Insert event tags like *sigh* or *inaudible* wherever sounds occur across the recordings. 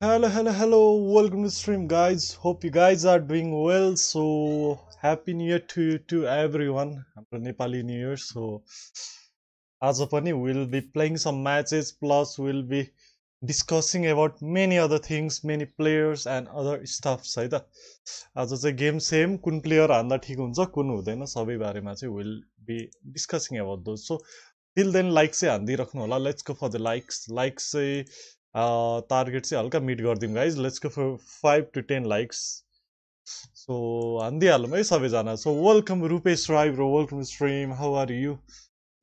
Hello, hello, hello. Welcome to stream, guys. Hope you guys are doing well. So, happy new year to to everyone. हाम्रो Nepali new year so आज पनि will be playing some matches plus will be discussing about many other things many players and other stuffs है त आज चाहिँ game same कुन player हान्दा ठिक हुन्छ कुन हुँदैन सबै बारेमा चाहिँ will be discussing about those so till then like चाहिँ हानिदिइराख्नु होला let's go for the likes likes चाहिँ टार्गेट चाहिँ हल्का मिट गरिदिउँ guys let's go for five to ten likes so हानिदिइहालौँ है सबैजना so welcome Rupesh Rai bro welcome stream how are you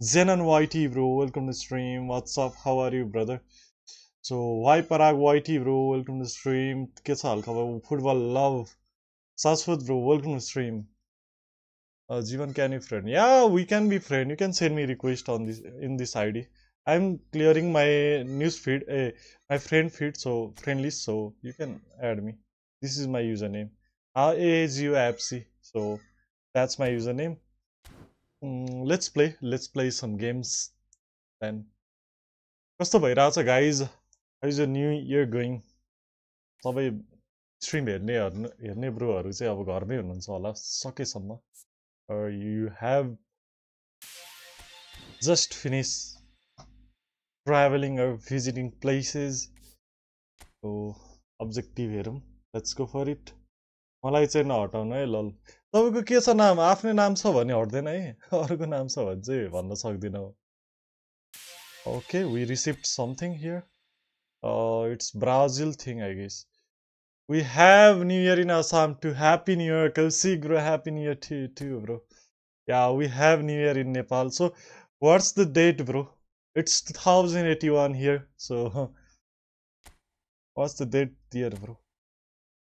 जेनन YT bro welcome stream what's up how are you brother so Y Parag YT bro welcome stream के छ हल्का football लभ शाश्वत bro welcome stream Jeevan can you friend yeah we can be friend you can send me request on this in this ID I'm clearing my news feed, uh, my friend feed, so friend list, so you can add me. This is my username. AAGUAPC, so that's my username. Mm, let's play, let's play some games then. कस्तो भइरहेछ guys highs a new year going सबै stream हेर्ने हेर्ने ब्रोहरू चाहिँ अब घरमै हुनुहुन्छ होला सकेसम्म you have just finish traveling or visiting places so objective हेरौँ लेट्स गो फर इट मलाई चाहिँ नहटाउनु है लल तपाईँको के छ नाम आफ्नै नाम छ भने हट्दैन है अर्को नाम छ भने चाहिँ भन्न सक्दिनँ okay we receive something here it's Brazil thing I guess we have new year in assam to happy new year kausigro happy new year to, to you bro yeah we have new year in nepal so what's the date bro It's 2081 here, so what's the date there, bro?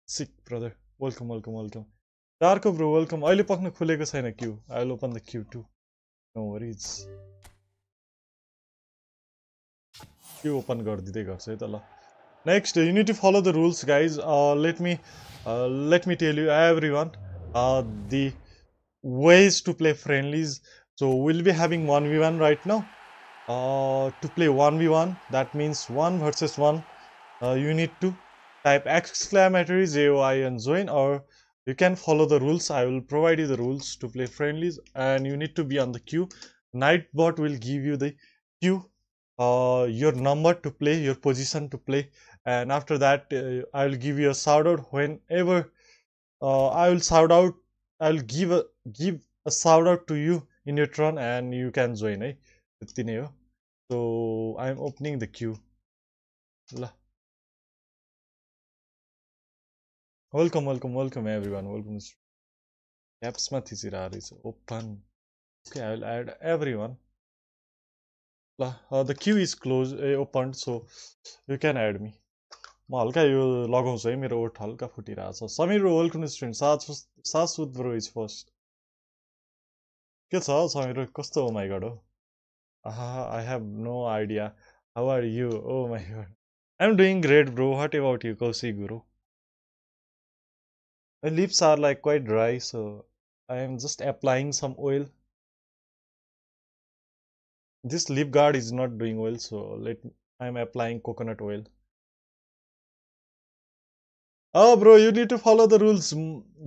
Sick, brother. Welcome, welcome, welcome. Darko, bro, welcome. अहिले पक्न खुलेको छैन क्यु I will open the queue to know worries queue open गरिदिँदै गर्छ है त ल next you need to follow the rules guys let me let me tell you every one the ways to play friendlies so we'll be having 1v1 right now uh, to play 1v1 that means 1 versus 1 uh, you need to type exclamatory JOI and join or you can follow the rules. I will provide you the rules to play friendlies and you need to be on the queue. Nightbot will give you the queue uh, your number to play your position to play. And after that uh, I will give you a shout out whenever uh, I will shout out I will give a give a shout out to you in your turn and you can join eh? so I'm opening the queue. ल welcome welcome welcome every one welcome एप्समा थिचिरहेको रहेछ open okay I will add every one ल the queue is close A open so you can add me म हल्का यो लगाउँछु है मेरो ओठ हल्का फुटिरहेको छ समीर वेलकम स्टुडेन्ट सास सास उद्रो इज फर्स्ट के छ समीर कस्तो हो माइगड हो Uh, I have no idea. How are you? Oh my god. I'm doing great, bro. What about you, Kosi Guru? My lips are like quite dry, so I am just applying some oil. This lip guard is not doing well, so let I'm applying coconut oil. Oh, bro, you need to follow the rules.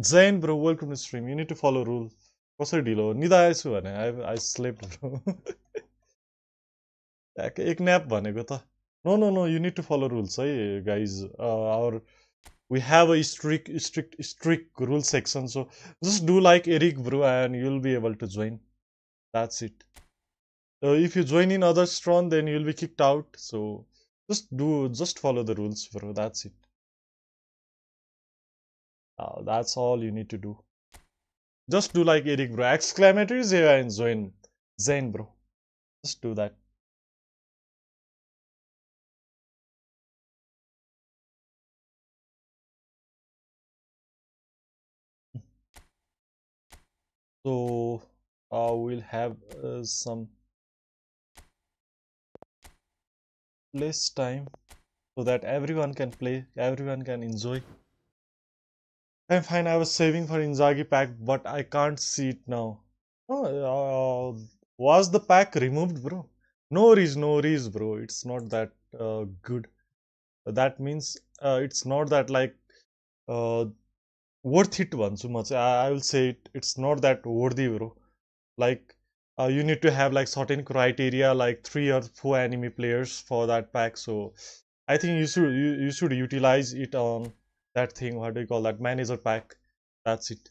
Zain, bro, welcome to stream. You need to follow rules. कसरी ढिलो निदाएछु भने आई I slept *laughs* bro एक न्याप भनेको त no no no you need to follow rules है guys our we have a strict strict strict rule section so just do like Eric bro and you will be able to join that's it if you join in other strong then you'll be kicked out so just do just follow the rules bro that's it uh, that's all you need to do just do like eric bro exclamatory and join zen bro just do that so uh, we'll have uh, some less time so that everyone can play everyone can enjoy. I'm fine. I was saving for Inzaghi pack but I can't see it now. Oh, uh, was the pack removed bro? No worries no worries bro. It's not that uh, good. That means uh, it's not that like uh, worth it भन्छु म चाहिँ I, I will say it it's not that worthy bro like uh, you need to have like certain criteria like three or four enemy players for that pack so I think you should you, you should utilize it on that thing what do you call that manager pack that's it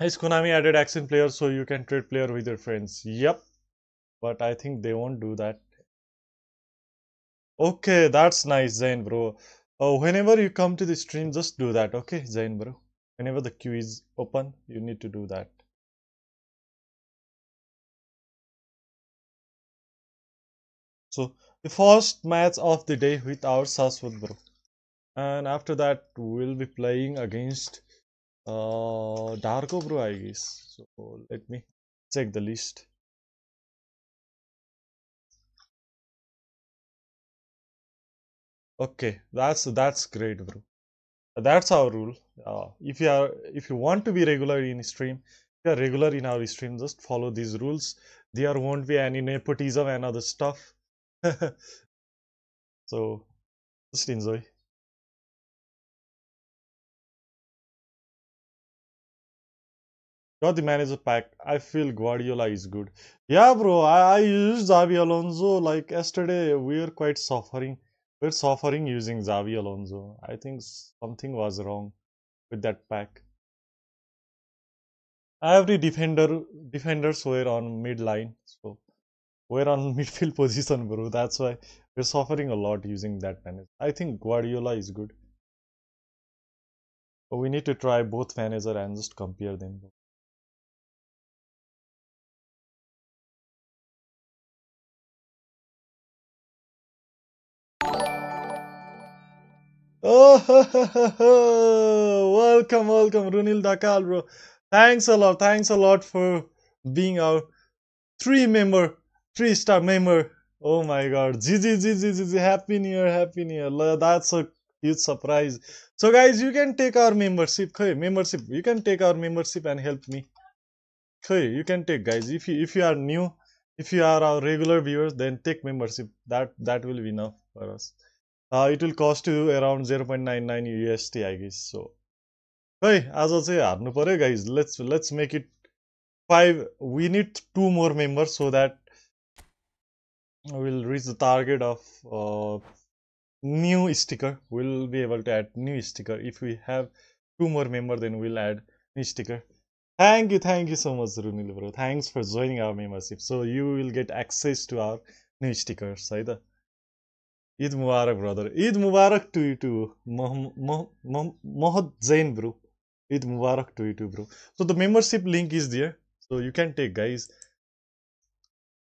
is Konami added action player so you can trade player with your friends yep but I think they won't do that okay oh whenever you come to the stream just do that okay Zain bro whenever the queue is open you need to do that So the first match of the day with our Saswat bro. And after that we'll be playing against uh Darko bro I guess. So let me check the list. Okay, that's that's great bro. That's our rule. Uh, if you are if you want to be regular in stream, you are regular in our stream, just follow these rules. There won't be any nepotism and other stuff *laughs* so just enjoy. Got the manager pack. I feel Guardiola is good. Yeah, bro. I, I used Xabi Alonso. Like yesterday, we were quite suffering. We're suffering using Xabi Alonso. I think something was wrong with that pack. Every defender defenders were on mid line, so we're on *laughs* midfield position, bro. That's why we're suffering a lot using that manager. I think Guardiola is good. But we need to try both manager and just compare them. Oh, *laughs* welcome, welcome, Runil Dhakal, bro. Thanks a lot, thanks a lot for being our three member three star member. Oh my god. GG, GG, GG. Happy New Year, Happy New Year. That's a huge surprise. So, guys, you can take our membership. Membership. You can take our membership and help me. You can take, guys. If you if you are new, if you are our regular viewers, then take membership. That that will be enough for us. Uh, it will cost you around 0.99 USD, I guess. So, hey, as I say, harnu guys. Let's let's make it five. We need two more members so that we'll reach the target of uh, new sticker. We'll be able to add new sticker if we have two more member. Then we'll add new sticker. Thank you, thank you so much, Runil bro. Thanks for joining our membership. So you will get access to our new stickers, either. Eid Mubarak brother Eid Mubarak to you too Mohad Zain bro Eid Mubarak to you too bro so the membership link is there so you can take guys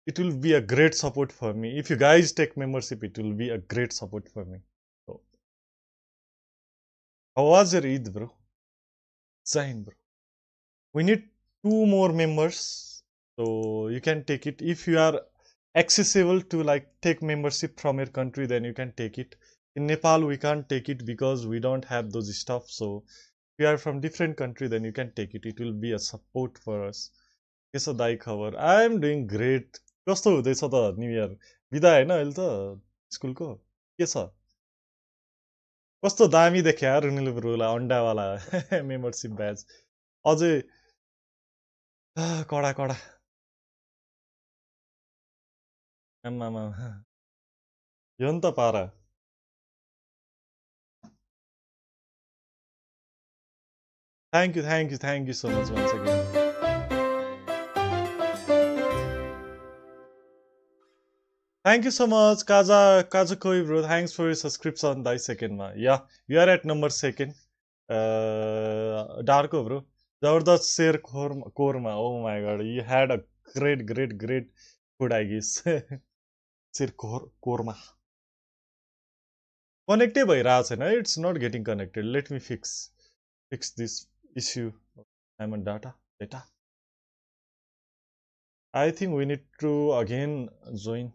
it will be a great support for me. If you guys take membership, it will be a great support for me. So, how was your Eid, bro? Zain, bro. We need two more members, so you can take it. If you are accessible to like take membership from your country, then you can take it. In Nepal, we can't take it because we don't have those stuff. So, if you are from different country, then you can take it. It will be a support for us. Yes, दाई खबर I am doing great कस्तो हुँदैछ त new year बिदा होइन अहिले त स्कुलको के छ कस्तो दामी देख्यो रुनिल ब्रुलाई अन्डावाला मेम्बरसिप ब्याज अझै कडा कडा ஆமா எந்த பாறை Thank you, thank you, thank you so much once again. Thank you so much, Kaza Kazakoi bro. Thanks for your subscription on thy second ma. Yeah, we are at number second. Uh, Darko bro. Zavardas Sir Korma. Oh my god, you had a great, great, great food, I guess. *laughs* चिरकोर कोरमा। कनेक्टै भइरहेको छैन। It's not getting connected let me fix fix this issue diamond data data I think we need to again join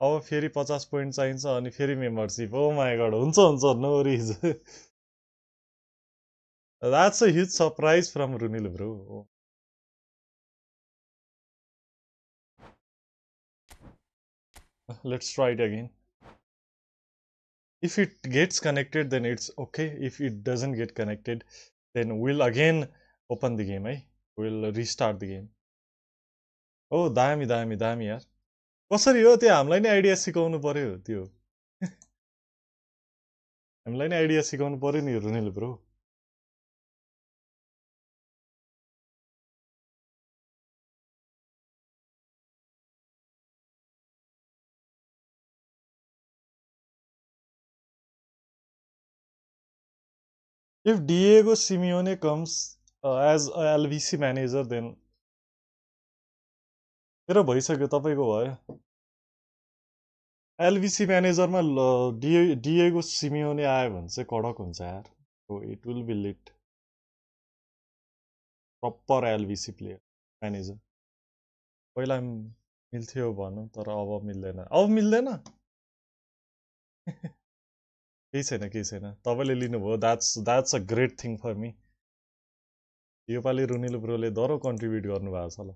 अब फेरि पचास point चाहिन्छ अनि फेरि मेम्बरसिप हो माई गड हुन्छ हुन्छ no ridge that's a huge surprise from Runil bro *laughs* let's try it again if it gets connected then it's okay if it doesn't get connected then we'll again open the game eh we'll restart the game oh दामी दामी दामी यार कसरी हो त्यो हामीलाई नै idea सिकाउनु पर्यो त्यो हामीलाई नै आइडिया सिकाउनु पर्यो नि रुनिल bro If Diego Simeone comes uh, as a LVC manager, then मेरो भइसक्यो तपाईँको भयो एलबिसी म्यानेजरमा डिए डिएगो सिमियोने आयो भने चाहिँ कडक हुन्छ यार। हो it will be lit proper LBC player manager पहिला मिल्थ्यो भनौँ तर अब मिल्दैन। अब मिल्दैन? *laughs* केही छैन केही छैन। तपाईँले लिनुभयो that's that's a great thing for me योपालि रुनिल ब्रोले दह्रो कन्ट्रिब्युट गर्नुभएको छ ल।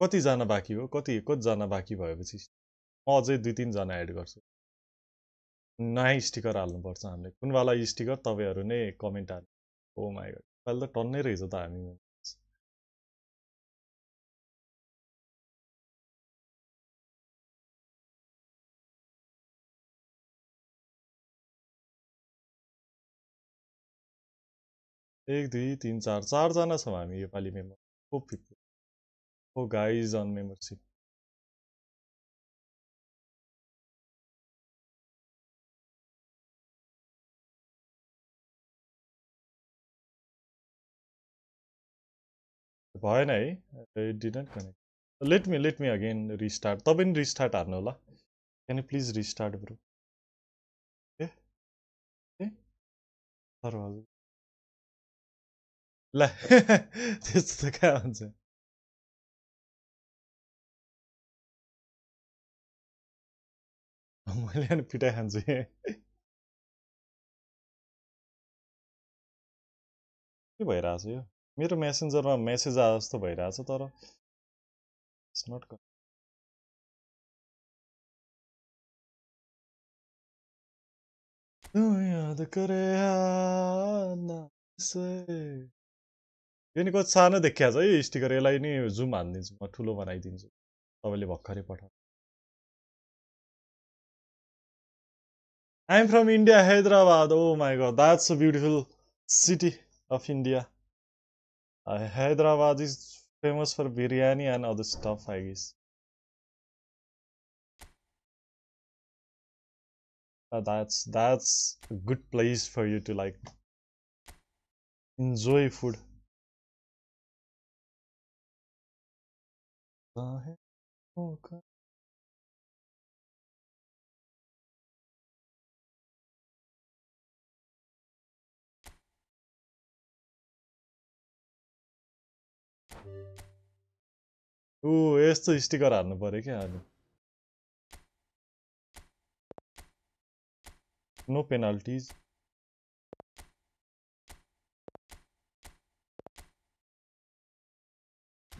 कतिजना बाँकी हो? कति कतिजना बाँकी भएपछि म अझै दुई तिनजना एड गर्छु। नयाँ स्टिकर हाल्नुपर्छ हामीले। कुनवाला स्टिकर तपाईँहरू नै कमेन्ट हाल्नु। ओ माइ गड त टन्नै रहेछ त हामी। एक दुई तिन चार चारजना छौँ हामी योपालि मेम्बर। हो पिपल हो गाइज अन मेम्बरसिप भएन है। Didn't connect let me let me again restart तपाईँ पनि रिस्टार्ट हार्नु होला। क्यान प्लिज रिस्टार्ट ब्रो ए ए हजुर ल *laughs* त्यस्तो त कहाँ हुन्छ? मैले अनि पिटाइ खान्छु के भइरहेछ यो? मेरो मेसेन्जरमा मेसेज आए जस्तो भइरहेछ तर नट यो नि कति सानो देखिया छ। है स्टिकर यसलाई नि जुम हानिदिन्छु म ठुलो बनाइदिन्छु। तपाईँले भर्खरै पठाउ I'm from India Hyderabad oh my god that's a beautiful city of India Hyderabad is famous for biryani and other stuff I guess that's that's a good place for you to like enjoy food है होगा। ऊ यस्तो sticker हाल्नु पऱ्यो क्या आज no penalties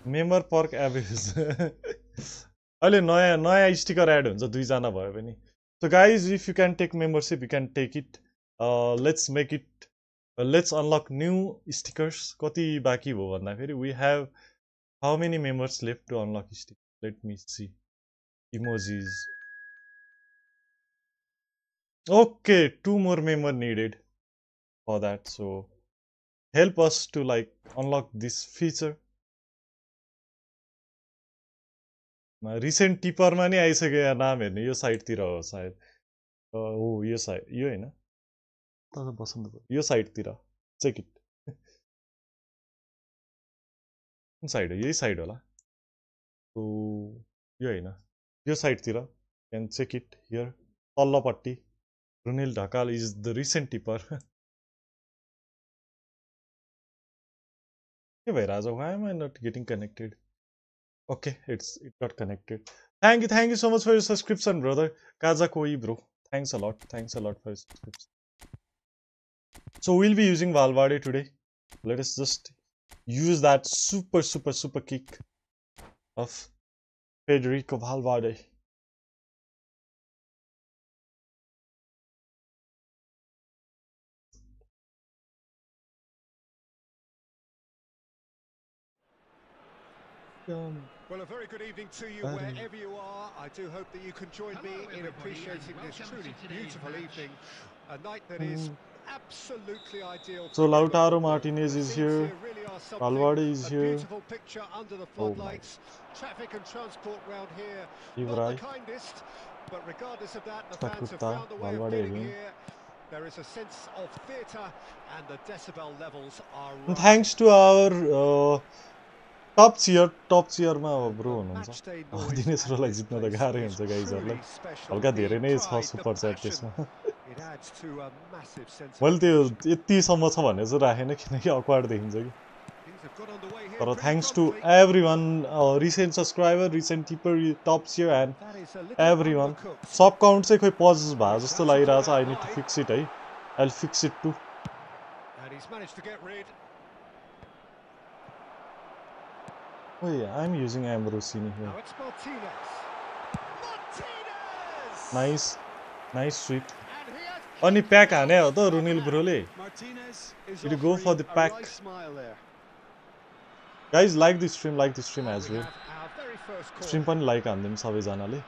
member Perk average अहिले नयाँ नयाँ स्टिकर एड हुन्छ दुईजना भयो भने so guys if you can take membership you can take it let's make it let's अनलक न्यू स्टिकर्स कति बाँकी भयो भन्दाखेरि we have how many members left to अनलक stick late me C इमोजिज okay two more member needed for that so help us to like unlock this feature Recent टिपरमा नि आइसक्यो नाम हेर्ने यो साइडतिर हो सायद। हो यो साइड यो होइन? बसन्त यो साइडतिर चेक इट कुन साइड हो? यही साइड होला। यो होइन। यो साइडतिर can check it here तल्लोपट्टि Runil Dhakal is the recent tipper के भइरहेछ? Why am I not getting connected Okay, it's it got connected. Thank you, thank you so much for your subscription, brother. Kazakoi, bro. Thanks a lot. Thanks a lot for your subscription. So we'll be using Valverde today. Let us just use that super, super, super kick of Federico Valverde. Um, Well, a very good evening to you Hello. wherever you are. I do hope that you can join me in appreciating this truly to beautiful match. evening. A night that is Mm. absolutely ideal. So for Lautaro. Martinez is here. really are is here. beautiful picture under the Oh my. floodlights. Traffic and transport round here, Evrai. not the kindest, but regardless of that, the fans have found a way of Valverde getting here. There is a sense of theatre, and the decibel levels are right. thanks to our uh, top cheer top चियरमा अब bro हुनुहुन्छ अब दिनेश रोलाई जित्न त गाह्रै हुन्छ गाइजहरूलाई हल्का धेरै नै छ सुपर च्याट त्यसमा मैले त्यो यतिसम्म छ भने चाहिँ राखेन किनकि अक्वार्ड देखिन्छ कि तर thanks to everyone recent subscriber recent tipper top cheer and everyone sub count चाहिँ खोइ पज भए जस्तो लागिरहेछ I need to fix it है I fix it to Oh yeah, I'm using Ambrosini here. Martinez. Martinez! अनि pack हाने हो त Runil ब्रोले it go for the pack guys like the stream like the stream as well stream पनि like हानिदिउँ सबैजनाले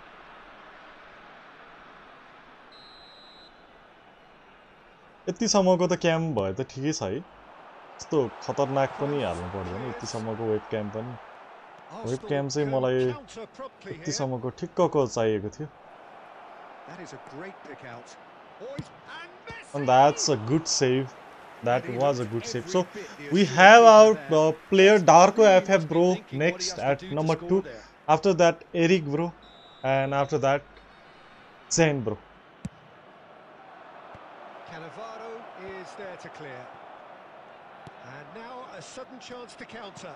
यतिसम्मको त camp भयो त ठिकै छ है यस्तो खतरनाक पनि हाल्नु पर्दैन यतिसम्मको वेब क्याम्प पनि वेब क्याम चाहिँ मलाई यतिसम्मको ठिक्कको चाहिएको थियो And that's a good save. That was a good save. So we have our uh, player Darko FF bro next at number 2. After that Eric bro. And after that Zain bro. Cannavaro is there to clear. And now a sudden chance to counter.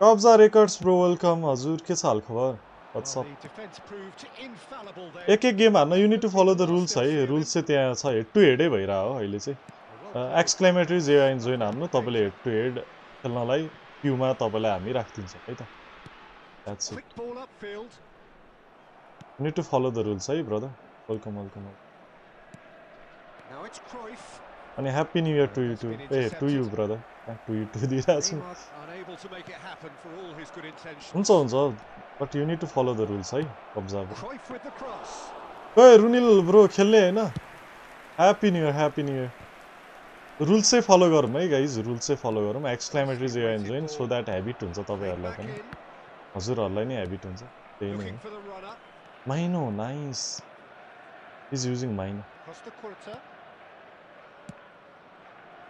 Kabza Records bro welcome. हजुर के छ हाल खबर there. एक एक game horn you need to follow the rules है rules चाहिँ त्यहाँ छ हेड टु हेडै भइरहेको हो अहिले चाहिँ एक्सक्लेमेटरी जे जोइन हान्नु तपाईँले हेड टु हेड खेल्नलाई क्युमा तपाईँलाई हामी राखिदिन्छौँ है त. Need to follow the rules है brother welcome welcome Now it's Cruyff. अनि happy new year to you to A to you brother to you to दिइरहेको छु Neymar unable to make it happen for all his good intentions. हुन्छ हुन्छ but you need to follow the rules है कब्जा Cruyff with the cross. ओए रुनिल bro खेल्ने होइन happy new year happy new year rules चाहिँ फलो गरौँ है गाइज रुल्स चाहिँ फलो गरौँ exclamatory J join so that habit हुन्छ तपाईँहरूलाई Back पनि in, हजुरहरूलाई नै हेबिट हुन्छ त्यही नै looking हो for the runner. माइनो nice is using माइनो Costa Curta.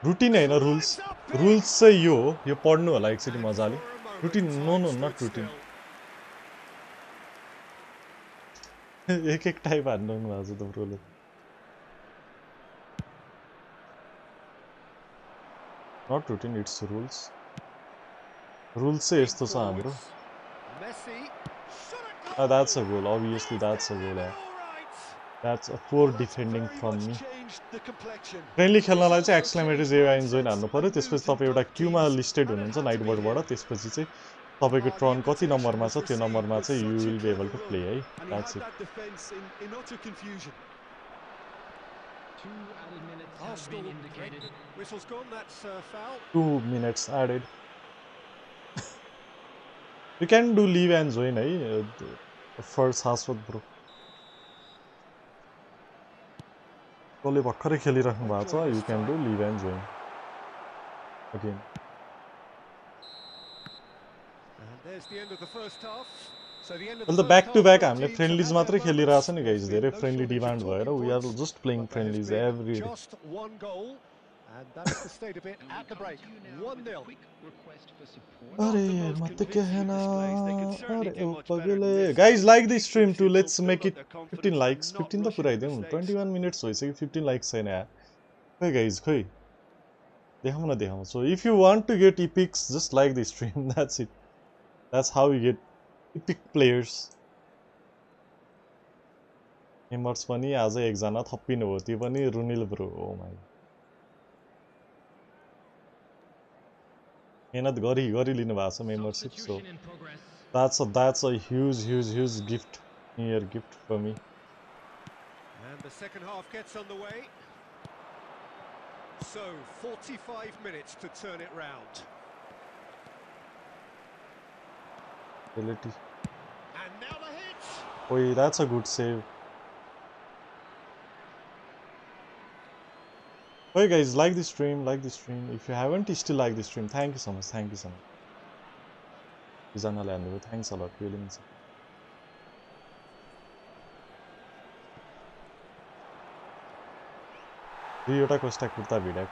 Routine होइन रुल्स रुल्स चाहिँ यो यो पढ्नु होला एकचोटि मजाले. Routine, no, no, not routine. एक एक टाइप हान्नु भएको छ तपाईँले। Not routine it's rules rules चाहिँ यस्तो छ हाम्रो. That's a goal obviously that's a goal that's a poor defending from me friendly खेल्नलाई चाहिँ एक्सक्लामेटरी जे जोइन हान्नु पऱ्यो। त्यसपछि तपाईँ एउटा क्युमा लिस्टेड हुनुहुन्छ नाइटबोर्डबाट त्यसपछि चाहिँ तपाईँको ट्रन कति नम्बरमा छ? त्यो नम्बरमा चाहिँ you will be able to play है. Two minutes added you can do leave and join है फर्स्ट शाश्वत ब्रो कसले भर्खरै खेलिराख्नु भएको छ you can do leave and join okay अहिले त ब्याक टु ब्याक हामीले फ्रेन्डलिज मात्रै खेलिरहेको छ नि गाइज धेरै फ्रेन्डली डिमान्ड भएर we are just playing friendlies every day Just one goal, and that's the state of it And we at the come break. to you now 1 with a 0. quick request for support. अरे the most मत convincing कहना displays. They could certainly अरे do O much better than पगले this. Guys like the stream to People let's build make up it their confidence fifteen and likes not fifteen त rush into पुऱ्याइदिउँ mistakes. Twenty one minutes भइसक्यो fifteen likes छैन यार खै guys खै देखाउँ न देखाउँ so if you want to get इपिक्स just like the stream *laughs* that's it that's how you get EPIC players members पनि आज एकजना थपिनु हो त्यो पनि रुनिल ब्रो ओ माई मेहनत गरी गरी लिनु भएको छ membership so Substitution in progress. That's a that's a huge huge huge gift new year gift for me And the second half gets underway. So, 45 minutes to turn it round. ability. And now the hit! Oh, that's a good save. Okay guys, like the stream, like the stream. If you haven't still like the stream, thank you so much, thank you so much. Izana Lando, thanks a lot, really means it. दुईवटा Costa kurta भिडाक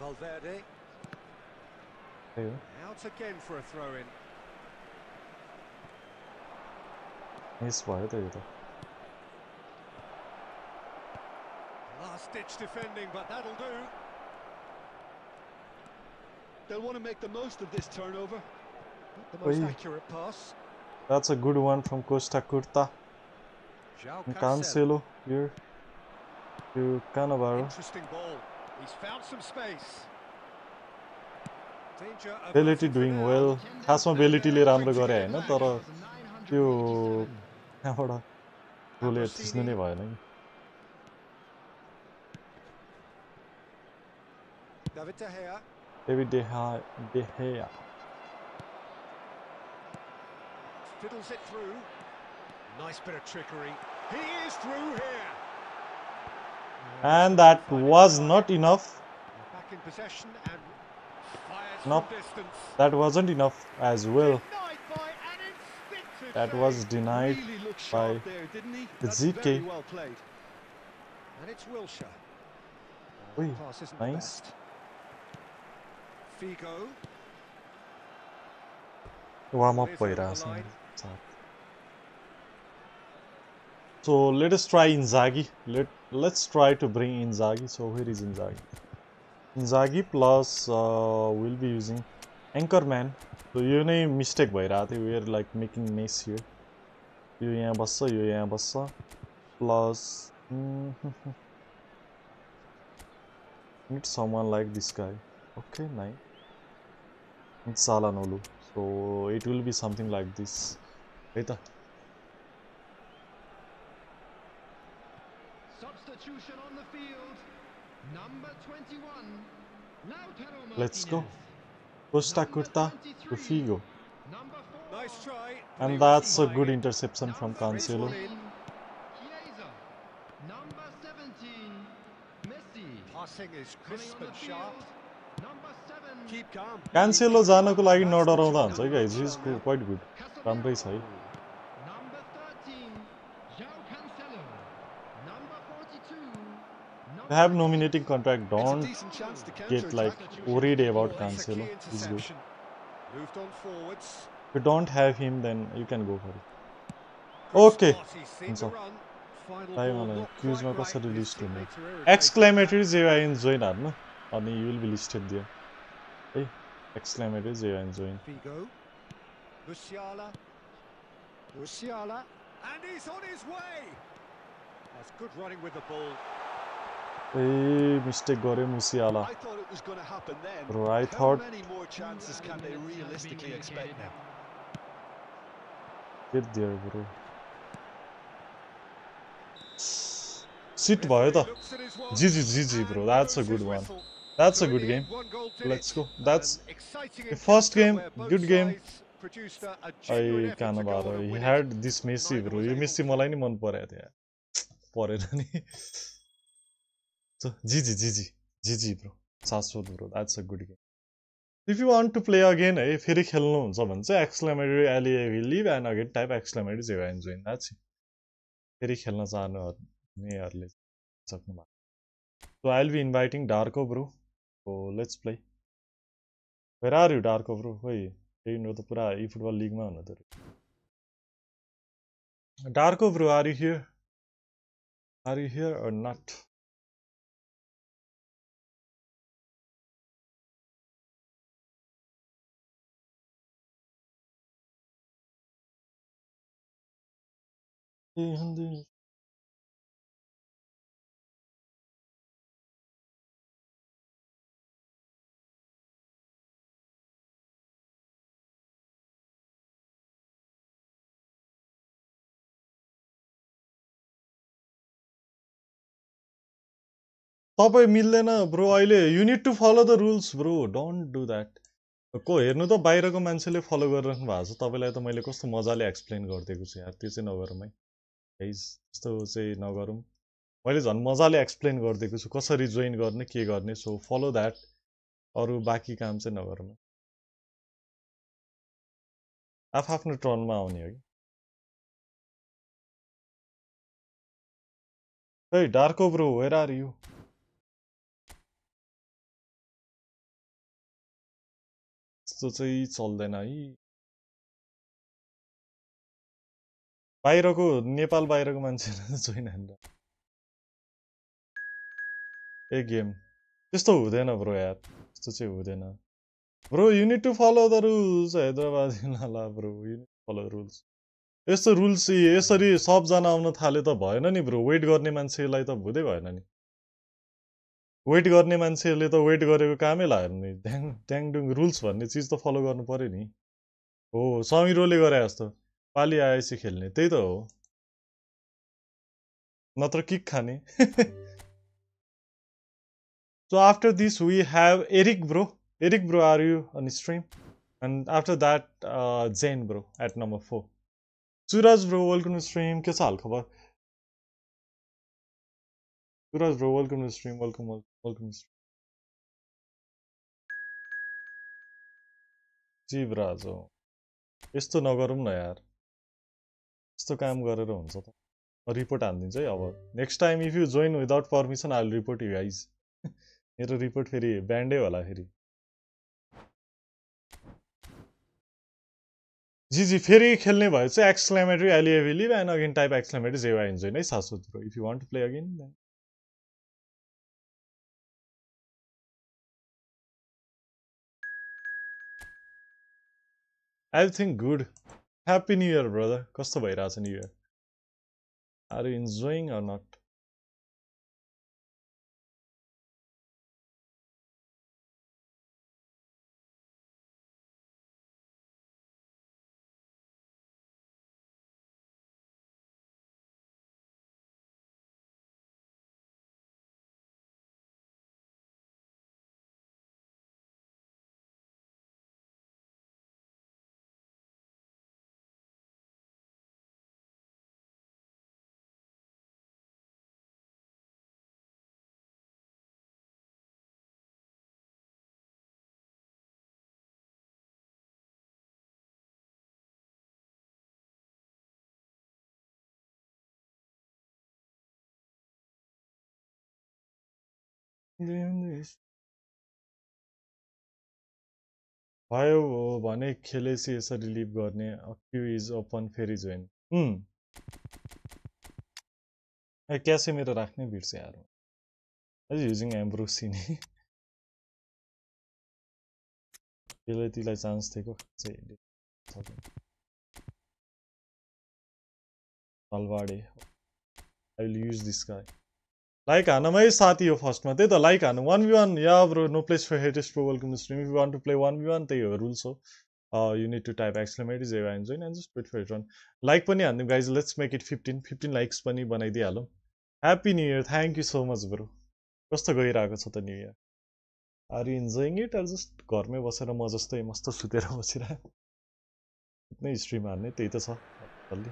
Valverde त्यही हो out again for a throw in. Miss भयो त यो त last-ditch defending, but that'll do. They'll want to make the most of this turnover. The most Oy. accurate pass. That's a good one from Costacurta. Cancelo here to Cannavaro. Interesting ball. He's found some space. ability doing well खासमा बेलिटीले राम्रो गरे होइन तर त्यो कहाँबाट गोले थिच्नु नै भएन कि David De Gea. David De Gea. De Gea. Fiddles it through. Nice bit of trickery. He is through here. And that was not enough. Back in possession and nope. That wasn't enough as well. That was denied really by there, ZK. Well and it's Wilshere. Nice. Best Figo. Warm up Plays over the भइरहेछ line. So let us try Inzaghi. Let let's try to bring Inzaghi. So where is Inzaghi? Inzaghi plus uh, we'll be using Anchorman. So यो नै mistake भइरहेको थियो where like making mess here यो यहाँ बस्छ यो यहाँ बस्छ plus need someone like this guy okay nice it's Salanolu so it will be something like this है त Substitution on the field. Number 21. Lautaro Let's go. Martinez. Costa Number Curta to Figo Nice try. and that's a good it. interception from Number Cancelo Number 17. Messi. Passing is crisp and sharp. field. Number 7. Keep calm. क्यान्सेलो जानको लागि नडराउँदा हुन्छ है guys is quite good Casemiro. राम्रै छ है Number 13. João Cancelo. Number 42. You Number have nominating contract It's a don't decent chance to get like counter-attack. worried about That's a Cancelo key he's good interception. Moved on forwards. if you don't have him then you can go for it Good Okay. spot, he's seen हुन्छ the run. Final Try ball मलाई not क्युजमा quite right, कसरी but his list हुने teammates are irritated. Exclamatory J I in join हार्नु अनि यु will be listed their Excellent is here enjoying. Figo. Musiala. Musiala. And he's on his way. That's good running with the ball. এই mistake করে Musiala right hot Get there, bro. Sit, Vayeta. GG, GG, bro. That's a good one. That's a good game. Let's go. That's the first game, good game. I can't bother. He had this Messi, bro. You Messi Malai, ni man pare the. Pare परेन नि. So, GG, GG, GG, bro. Saswat, bro. That's a good game. If you want to play again, eh, है फेरि खेल्नुहुन्छ भने चाहिँ exclamatory ally will leave and again type exclamatory zero and join. That's it. फेरि खेल्न चाहनुहुनेहरूले सक्नु भएको. So I'll be inviting Darko, bro. Bro so let's play where are you डार्को bro खोइ त्यही त पुरा यी फुटबल लिगमा हुनु त Darko bro, are you here? Are you here or not? तपाईँ मिल्दैन ब्रो अहिले you need to follow the rules bro don't do that को हेर्नु त बाहिरको मान्छेले फलो गरिराख्नु भएको छ। तपाईँलाई त मैले कस्तो मजाले एक्सप्लेन गरिदिएको छु यार। त्यो चाहिँ नगरौँ है। गाइज त्यस्तो चाहिँ नगरौँ। मैले झन् मजाले एक्सप्लेन गरिदिएको छु। कसरी जोइन गर्ने के गर्ने। सो फलो द्याट अरू बाँकी काम चाहिँ नगरौँ। आफ्नो टर्नमा आउने हो कि? Darko bro, where are you? त्यस्तो चाहिँ चल्दैन है। बाहिरको नेपाल बाहिरको मान्छेहरू जोइन हान्दा ए गेम त्यस्तो हुँदैन ब्रो यार त्यस्तो चाहिँ हुँदैन। Bro you need to follow the rules Hyderabad ल bro you need follow rules यस्तो रुल्स यसरी सबजना आउन थाले त भएन नि ब्रो वेट गर्ने मान्छेलाई त हुँदै भएन नि। वेट गर्ने मान्छेहरूले त वेट गरेको कामै लाग्यो नि। ड्याङ ड्याङडुङ रुल्स भन्ने चिज त फलो गर्नु पऱ्यो नि। हो समिरोले गरे जस्तो। पालि आएपछि खेल्ने त्यही त हो। नत्र किक खाने। So after this we have Eric bro Eric bro are you on stream and after that Zen bro at number four bro, welcome to stream. के छ हाल खबर? Stream. Welcome, welcome, welcome to stream. Jivraj हो यस्तो नगरौँ न यार। यस्तो काम गरेर हुन्छ त। रिपोर्ट हानिदिन्छ है अब। Next time if you join without permission I report you guys मेरो रिपोर्ट फेरि ब्यान्डै होला फेरि। जी जी, फेरि खेल्ने भयो चाहिँ exclamatory believe and again type exclamatory जेवा इन्जोय नै Shashwat if you want to play again everything good happy new year brother कस्तो भइरहेछ new year are you enjoying or not भयो भने खेलेसी यसरी लिभ गर्ने क्यु इज ओपन फेरि जोइन क्यासे मेरो राख्नै बिर्से यार अझ युजिङ एम्ब्रोसिनी बेलैतीलाई चान्स दिएको चाहिँ अलवाडे I will use this guy like हानमै साथी हो फर्स्टमा त्यही त like हानु one v one yeah bro no place for heritage for वर्ल्डको मिस्ट्रिम want to play one v one त्यही हो रुल्स हो। You need to type X and just wait for run like पनि हान्नु guys let's make it fifteen fifteen likes पनि बनाइदिई हालौँ happy new year thank you so much bro कस्तो गइरहेको छ त new year are you enjoying it are just घरमै बसेर म जस्तै मस्त सुतेर बसिरहेको। स्ट्रिम हान्ने त्यही त छ। अलि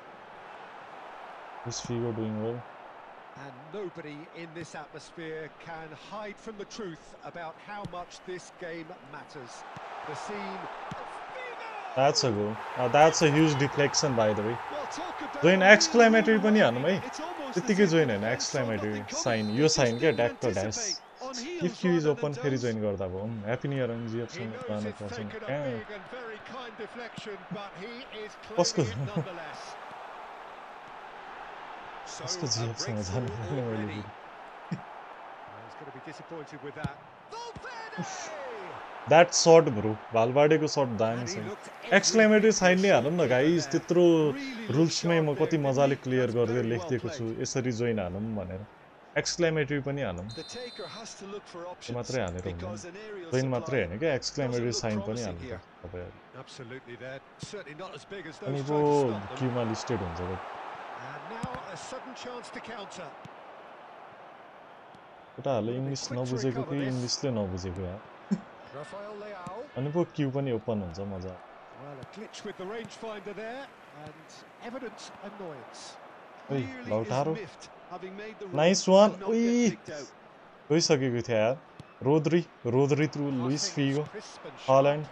Is Figo doing well? And nobody in this atmosphere can hide from the truth about how much this game matters. The scene That's a goal. Uh, that's a huge deflection by the way. Join exclamatory पनि हानौँ है त्यत्तिकै join होइन exclamatory sign यो sign क्या ड्याक्टर dash if you is open फेरि join गर्दा भयो ह्याप्पी न्यु इयर एनजिएफसँग जानु पर्छ कसको That's because so, you have some of them already. He's going to be short bro भालबाडेको shirt दामी एक्सक्लेमेटरी साइन नै हालौँ न गाइस त्यत्रो रुल्समै म कति मजाले क्लियर गर्दै लेखिदिएको छु यसरी जोइन हालौँ भनेर एक्सक्लेमेटरी पनि मात्रै जोइन मात्रै होइन एक्सक्लेमेटरी साइन पनि And now a sudden chance to counter. पुरा केटाहरूले इङ्ग्लिस नबुझेको कि इङ्ग्लिसले नबुझेको या अनि पो क्यु पनि ओपन हुन्छ मजा लौटारो नाइस वान उइ थियो यार Rodri Rodri through Luis Figo Haaland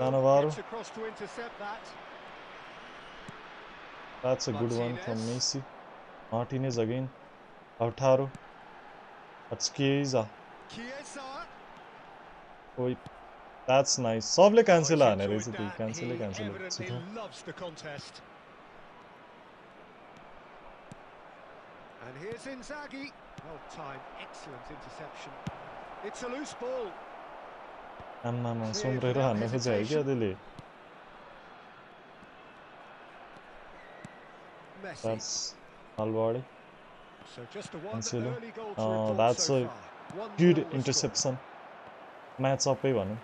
Cannavaro That's a good one from Messi. Martinez again. Lautaro. That's Chiesa. Chiesa. Oh, that's nice. Sovle cancela ne raise thi. Cancel cancel. He loves the contest. And here's Inzaghi. Well timed, excellent interception. It's a loose ball. Amma, sombrero hanne ho jayegi adile. Messi. That's Valverde. So just a one Cancelo. early goal to Uh, report that's so a far. One good goal the score. Interception match अपै भनौँ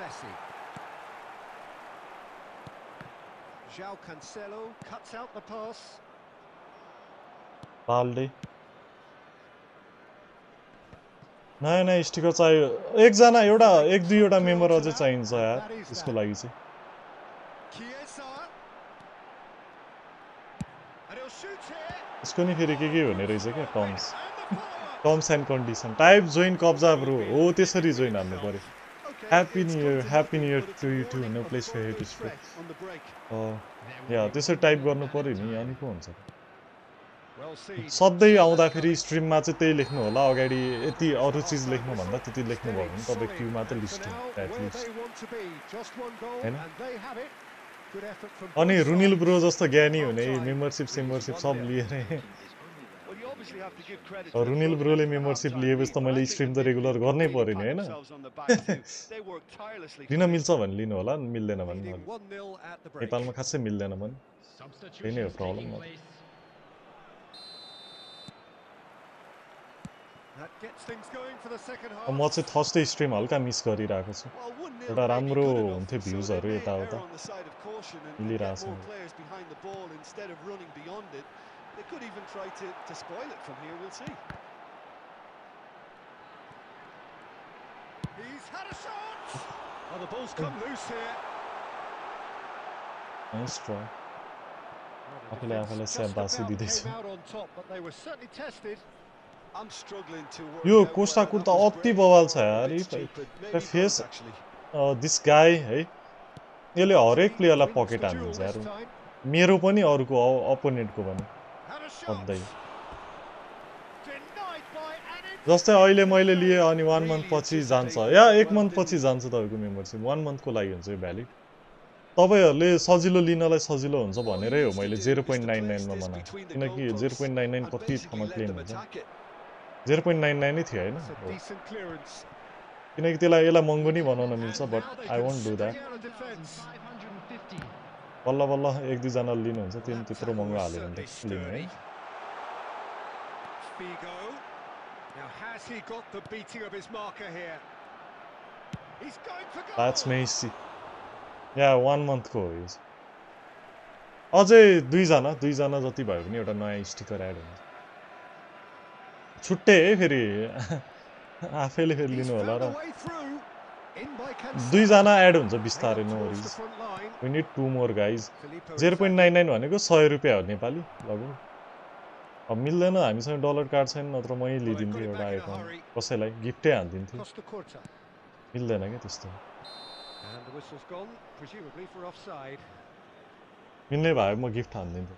Messi. João Cancelo cuts out the pass. Balde नयाँ नयाँ sticker चाहियो एकजना एउटा एक दुईवटा member अझै चाहिन्छ यार त्यसको लागि चाहिँ यसको नि फेरि के के हुने रहेछ क्या terms. Terms and condition. Type join कब्जा ब्रो। हो त्यसरी जोइन हाल्नु पऱ्यो happy new year happy new year two two no place for hate is yeah त्यसरी टाइप गर्नु पऱ्यो नि अनि पो हुन्छ? सधैँ आउँदाखेरि स्ट्रिममा चाहिँ त्यही लेख्नु होला अगाडि यति अरू चिज लेख्नुभन्दा त्यति लेख्नुभयो भने तपाईँ क्युमा त लिस्ट होइन? अनि रुनिल ब्रो जस्तो ज्ञानी हुने मेम्बरसिप सेम्बरसिप सब लिएर। रुनिल ब्रोले मेम्बरसिप लिएपछि त मैले स्ट्रिम त रेगुलर गर्नै पऱ्यो नि होइन? *laughs* लिन मिल्छ भने लिनु होला मिल्दैन भने नेपालमा खासै मिल्दैन भने त्यही नै हो problem म चाहिँ थर्सडे स्ट्रिम हल्का मिस गरिरहेको छु Well, 1-0 एउटा may be राम्रो good enough, हुन्थ्यो so they भ्युजहरू may यताउता err on the side of caution and- and मिलिरहेको get छ more मलाई। players behind the ball instead of running beyond it. They could even try to, to spoil it from here, we'll see. He's had a shot. Oh, the ball's come loose here. Nice try Well, the आफूले defence आफूलाई just स्याबासी about दिँदैछ yo Costacurta अति बवाल छ यार face. This guy है यसले हरेक प्लेयरलाई pocket duel यार. मेरो पनि अरूको अपोनेन्टको shot. सधैँ जस्तै अहिले मैले लिएँ अनि वान मन्थ पछि जान्छ। या एक मन्थ पछि जान्छ तपाईँको मेम्बरसिप वान मन्थको लागि हुन्छ यो भ्यालिड तपाईँहरूले सजिलो लिनलाई सजिलो हुन्छ भनेरै हो। मैले जेरो पोइन्ट नाइन नाइनमा बनाएको किनकि जेरो पोइन्ट नाइन नाइन कति ठाउँमा क्लेम हुन्छ. जेरो पोइन्ट नाइन नाइनै थियो होइन. किनकि त्यसलाई यसलाई महँगो नि बनाउन मिल्छ but I won't do that stay out of defence. 550. बल्ल बल्ल एक दुईजनाले लिनुहुन्छ त्यो पनि त्यत्रो महँगो हाल्यो भने त लिनु है sturdy. Figo. Now has he got the beating of his marker here? He's going for goal. That's Messi yeah one मन्थको हो। अझै दुईजना दुईजना जति भयो भने एउटा नयाँ स्टिकर एड हुन्छ छुट्टै है फेरि आफैले फेरि लिनु होला र. दुईजना एड हुन्छ बिस्तारै no worries. We need two more guys zero point nine. Nine भनेको सय रुपियाँ हो नेपाली लगभग अब मिल्दैन हामीसँग डलर कार्ड छैन नत्र मै लिइदिन्थेँ एउटा आइफोन कसैलाई गिफ्टै Curta. मिल्दैन क्या त्यस्तो. मिल्ने भए म गिफ्ट हानिदिन्थेँ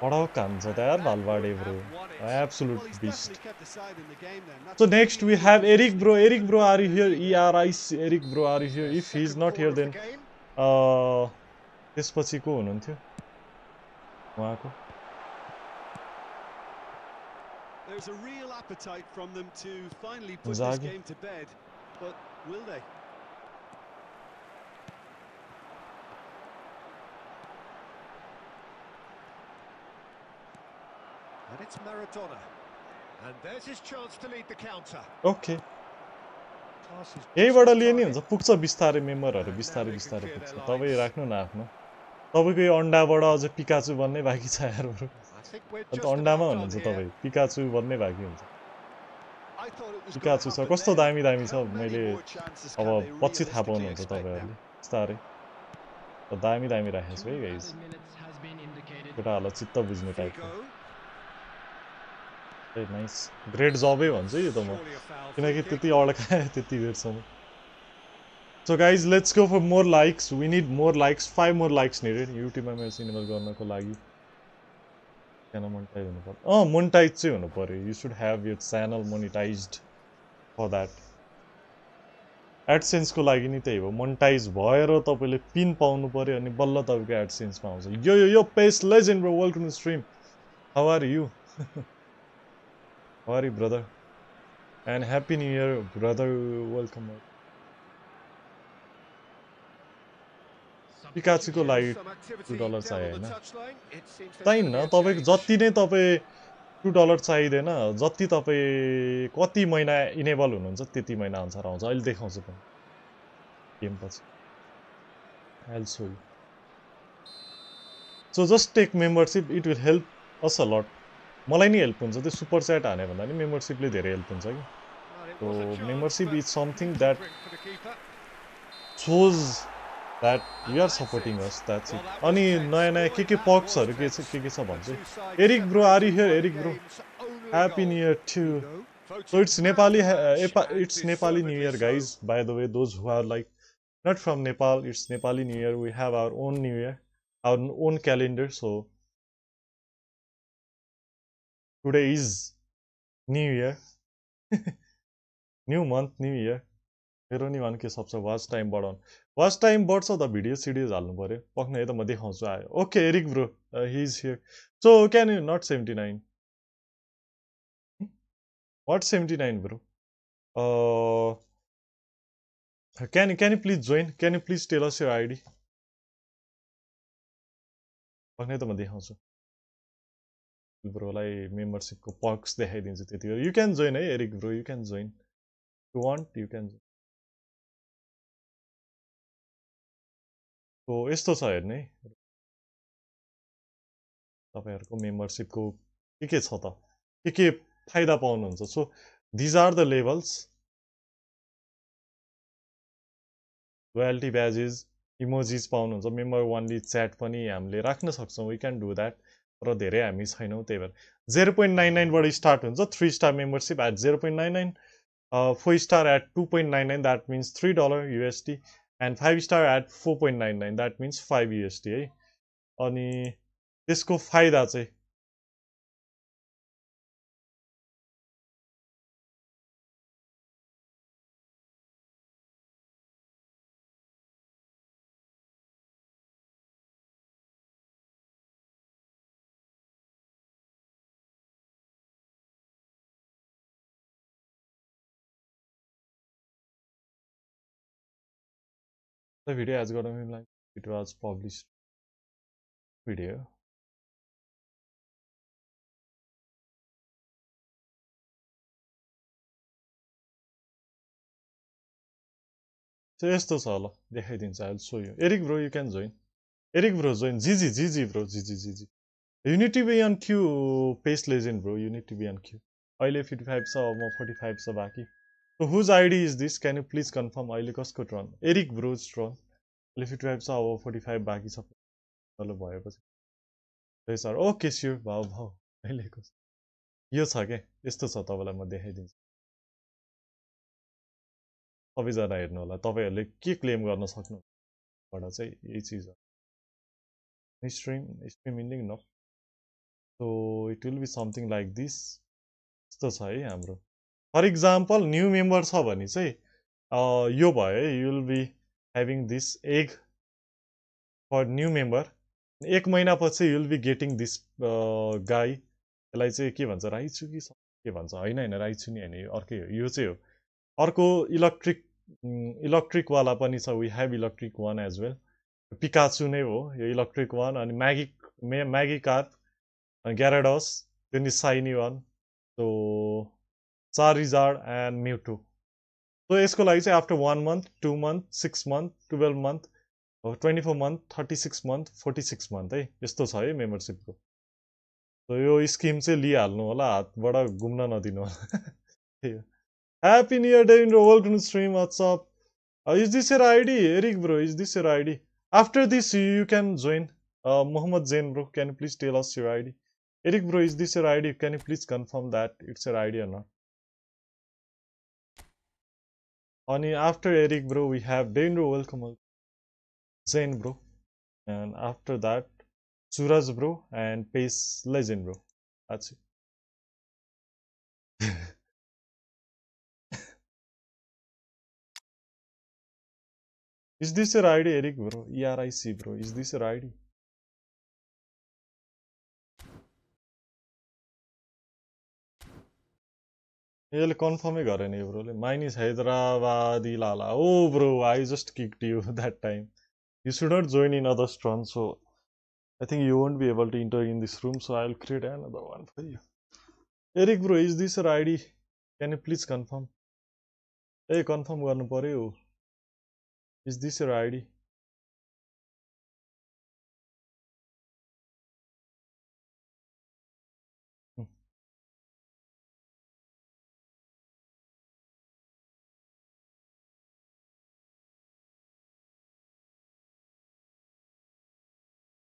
What a Kanza, they are Valverde bro. Absolute beast. So next we have Eric bro. Eric bro are you here? E-R-I-C. Eric bro are you here? If he's not here then... Uh, त्यसपछि को हुनुहुन्थ्यो उहाँको There's a real appetite from them to finally put this game to bed, but will they? यहीबाट लिए नै हुन्छ पुग्छ बिस्तारै मेम्बरहरू बिस्तारै बिस्तारै पुग्छ तपाईँ राख्नु न आफ्नो तपाईँको यो अन्डाबाट अझ पिकाचु बन्नै बाँकी छ अन्डामा हुनुहुन्छ तपाईँ पिकाचु बन्नै बाँकी हुन्छ चिकाचु छ कस्तो दामी दामी छ मैले अब पछि थाहा पाउनुहुन्छ तपाईँहरूले बिस्तारै दामी दामी राखेको छु नाइस ग्रेट जबै भन्छु यो त म। किनकि. त्यति अड्कायो *laughs* त्यति बेरसम्म so guys let's go for more likes we need more likes five more likes needed युट्युबमा मेरो सिनेमा गर्नको लागि। किन मोनिटाइज हुनु पर्यो अँ मोनिटाइज चाहिँ हुनु पऱ्यो। यु सुड ह्याभ यो च्यानल मोनिटाइज फर द्याट एडसेन्सको लागि नि त्यही हो। मोनिटाइज भएर तपाईँले पिन पाउनु पऱ्यो अनि बल्ल तपाईँको एडसेन्समा आउँछ। यो यो यो pace legend bro welcome stream how are you you brother and happy new year brother welcome पिकाचुको लागि टु डलर चाहियो होइन चाहिन्न तपाईँको. जति नै। तपाईँ टु डलर चाहिँदैन जति तपाईँ कति महिना इनेबल हुनुहुन्छ? त्यति महिना अनुसार आउँछ। अहिले देखाउँछु पनि। गेम पछि। So just take membership it will help us a lot मलाई नि हेल्प हुन्छ। त्यो सुपर च्याट हाने भन्दा नि मेम्बरसिपले धेरै हेल्प हुन्छ कि। So membership is something that shows that you're supporting us that's it अनि नयाँ नयाँ के के पक्सहरू के छ के के छ भन्छु। Eric bro are you here Eric bro happy new year too so it's Nepali it's Nepali new year guys by the way those who are like not from Nepal it's Nepali new year we have our own new year our own calendar so today is New Year, *laughs* new month, New Year. मेरो नि के सक्छ watch time बढाउनु watch time बढ्छ त video सिडियोज हाल्नु पऱ्यो पक्न यता म देखाउँछु आयो okay Eric bro he is here so can you not seventy nine What 79, bro? Uh, can can you please join? Can you please tell us your ID? भन्ने त म देखाउँछु ब्रोलाई मेम्बरसिपको पर्क्स देखाइदिन्छु त्यति बेला। यु क्यान जोइन है Eric bro you can join you want you can so यस्तो छ हेर्ने। तपाईँहरूको मेम्बरसिपको के के छ त? के के फाइदा पाउनुहुन्छ? So these are the levels royalty badges emojis पाउनुहुन्छ। मेम्बर वानली च्याट पनि हामीले राख्न सक्छौँ। वी क्यान डु द्याट तर धेरै हामी छैनौँ त्यही भएर। जेरो पोइन्ट नाइन नाइनबाट स्टार्ट हुन्छ three star membership at zero point nine nine four star at two point nine nine that means three dollar UST and five star at four point nine nine that means five UST है। अनि त्यसको फाइदा चाहिँ The video has got a like it was published video. So यस्तो छ ल देखाइदिन्छ अहिले so you Eric bro you can join Eric bro join G G G G bro G G G G you need be on queue pace legend bro you need be on queue अहिले fifty five छ म forty five छ बाँकी so whose ID is this can you please confirm अहिले कसको turn Eric Broz turn अहिले fifty five छ अब फोर्टी फाइभ बाँकी छ तल भएपछि त्यही सर ओके स्योर भाउ भाउ अहिलेको यो छ क्या यस्तो छ तपाईँलाई म देखाइदिन्छु. सबैजना हेर्नु होला। तपाईँहरूले के क्लेम गर्न सक्नुहुन्छ? चाहिँ यही चिज हो। Stream stream ending no. So it will be something like this. यस्तो छ है हाम्रो। फर इक्जाम्पल न्यू मेम्बर छ भने चाहिँ यो भयो है will be having this egg for new member एक महिनापछि you'll be getting this guy यसलाई चाहिँ के भन्छ राइचु कि के भन्छ होइन होइन राइचु नि होइन यो अर्कै हो। यो चाहिँ हो। अर्को इलेक्ट्रिक इलेक्ट्रिकवाला पनि छ। We have electric one as well Pikachu नै हो यो इलेक्ट्रिक वान अनि म्यागी मे म्यागी कार्प ग्याराडस त्यो नि साइनी वान सो चारिजार्ड एन्ड म्युटु सो यसको लागि चाहिँ after one month to month six month twelve month twenty four month thirty six month forty six month है यस्तो छ है मेम्बरसिपको सो यो स्किम चाहिँ लिइहाल्नु होला हातबाट घुम्न नदिनु होला happy new year day in welcome stream WhatsApp is this year ID Eric bro is this year ID after this you can join Mohammad gen bro can please tell us your ID Eric bro is this year ID can you please confirm that it's year ID or nut on after Eric bro we have Ben bro welcome Zane bro. And after that Suraj bro and Pace Legend bro. That's it. *laughs* Is this your ID Eric bro? ERIC bro. Is this your ID? यसले कन्फर्मै गरेन यो ब्रोले minus Hyderabadi Lala O bro I just kicked you *laughs* that time you should not join in other run so i think you won't be able to enter in this room so i'll create another one for you eric bro is this your id can you please confirm hey confirm गर्नु पर्यो is this your id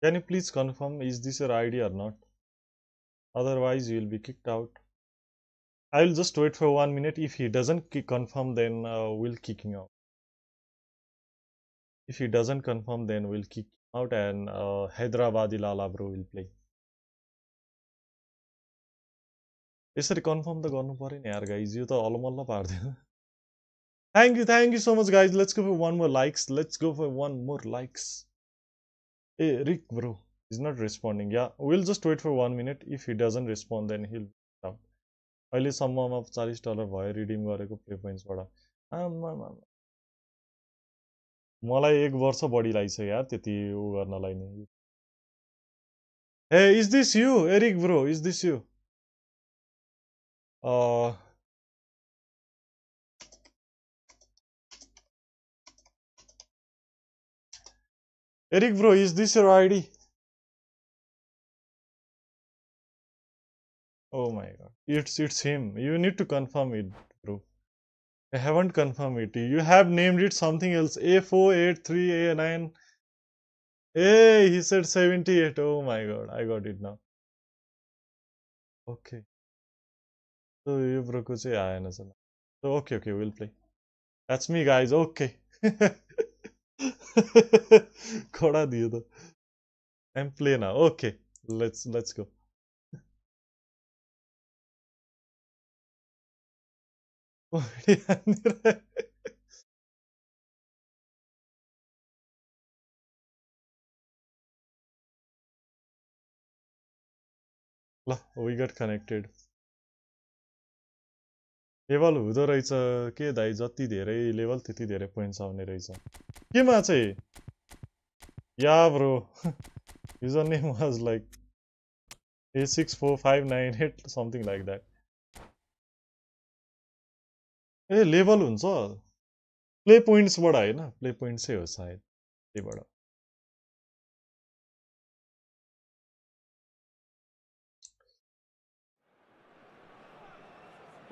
Can you please confirm is this your ID or not? Otherwise, you will be kicked out. I will just wait for one minute. If he doesn't confirm, then uh, we'll kick him out. If he doesn't confirm, then we'll kick him out and uh, Hyderabadi Lala bro will play. यसरी confirm त गर्नु पऱ्यो नि यार guys यो त अलमल्ल पार्दैन thank you thank you so much guys let's go for one more likes let's go for one more likes Eric bro is not responding yeah will just wait for one minute if he doesn't respond then हिल अहिलेसम्ममा चालिस dollar भयो redeem गरेको play पोइन्ट्सबाट आमा मलाई एक वर्ष बढी लाग्छ यार त्यति उ गर्नलाई नै। Eh is this you Eric bro is this you Eric bro, is this your ID? Oh my god. It's it's him. You need to confirm it, bro. I haven't confirmed it. You have named it something else. A483A9. Hey, he said 78. Oh my god. I got it now. Okay. So you bro could say I So okay, okay, we'll play. That's me guys. Okay. *laughs* खडा दियो त I'm play now. Okay, let's let's go. ल we got connected. level हुँदो रहेछ के दाइ जति धेरै level त्यति धेरै पोइन्ट्स आउने रहेछ। केमा चाहिँ? Yeah bro user name was like A six four five nine eight something like that A level हुन्छ। प्ले पोइन्ट्सबाट होइन प्ले पोइन्ट्सै हो सायद त्यहीबाट।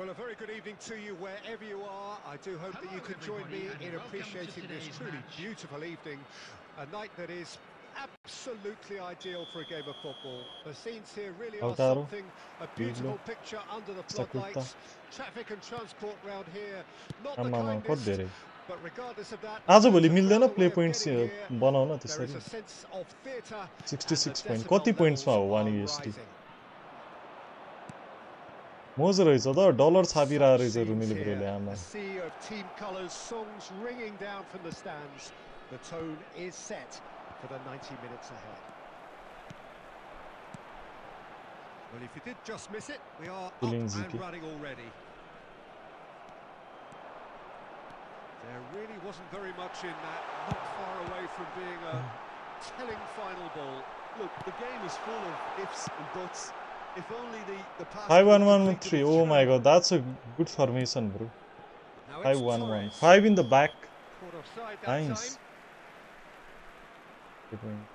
Well, a very good evening to you wherever you are. I do hope that you can join me in appreciating this truly beautiful evening, a night that is absolutely ideal for a game of football. The scenes here really are Lautaro. something, a beautiful picture under the Sakuta. floodlights. Traffic and transport round here, not the आमामा kindest. कति धेरै But regardless of that, आजभोलि there's a मिल्दैन clever play way of points getting here. बनाउन There is त्यसरी a sense of theatre and 66 the point decibel कति पोइन्ट्समा हो levels one are UST rising. मोज रहेछ त डलर छापिरहेको रहेछ Scenes रुमिली here, ब्रोले आमा A sea of team colours, songs ringing down from the stands. The tone is set for the 90 minutes ahead. Well, if you did just miss it, we are up Pulling and Ziki. running already. There really wasn't very much in that, not far away from being a telling final ball. Look, the game is full of ifs and buts. If only the, the pass 5 1 was 1 completed 3 its oh my journey. god that's a good formation bro Now 5 it's 1 1 Torres. 5 in the back Caught offside that nice time. Good one.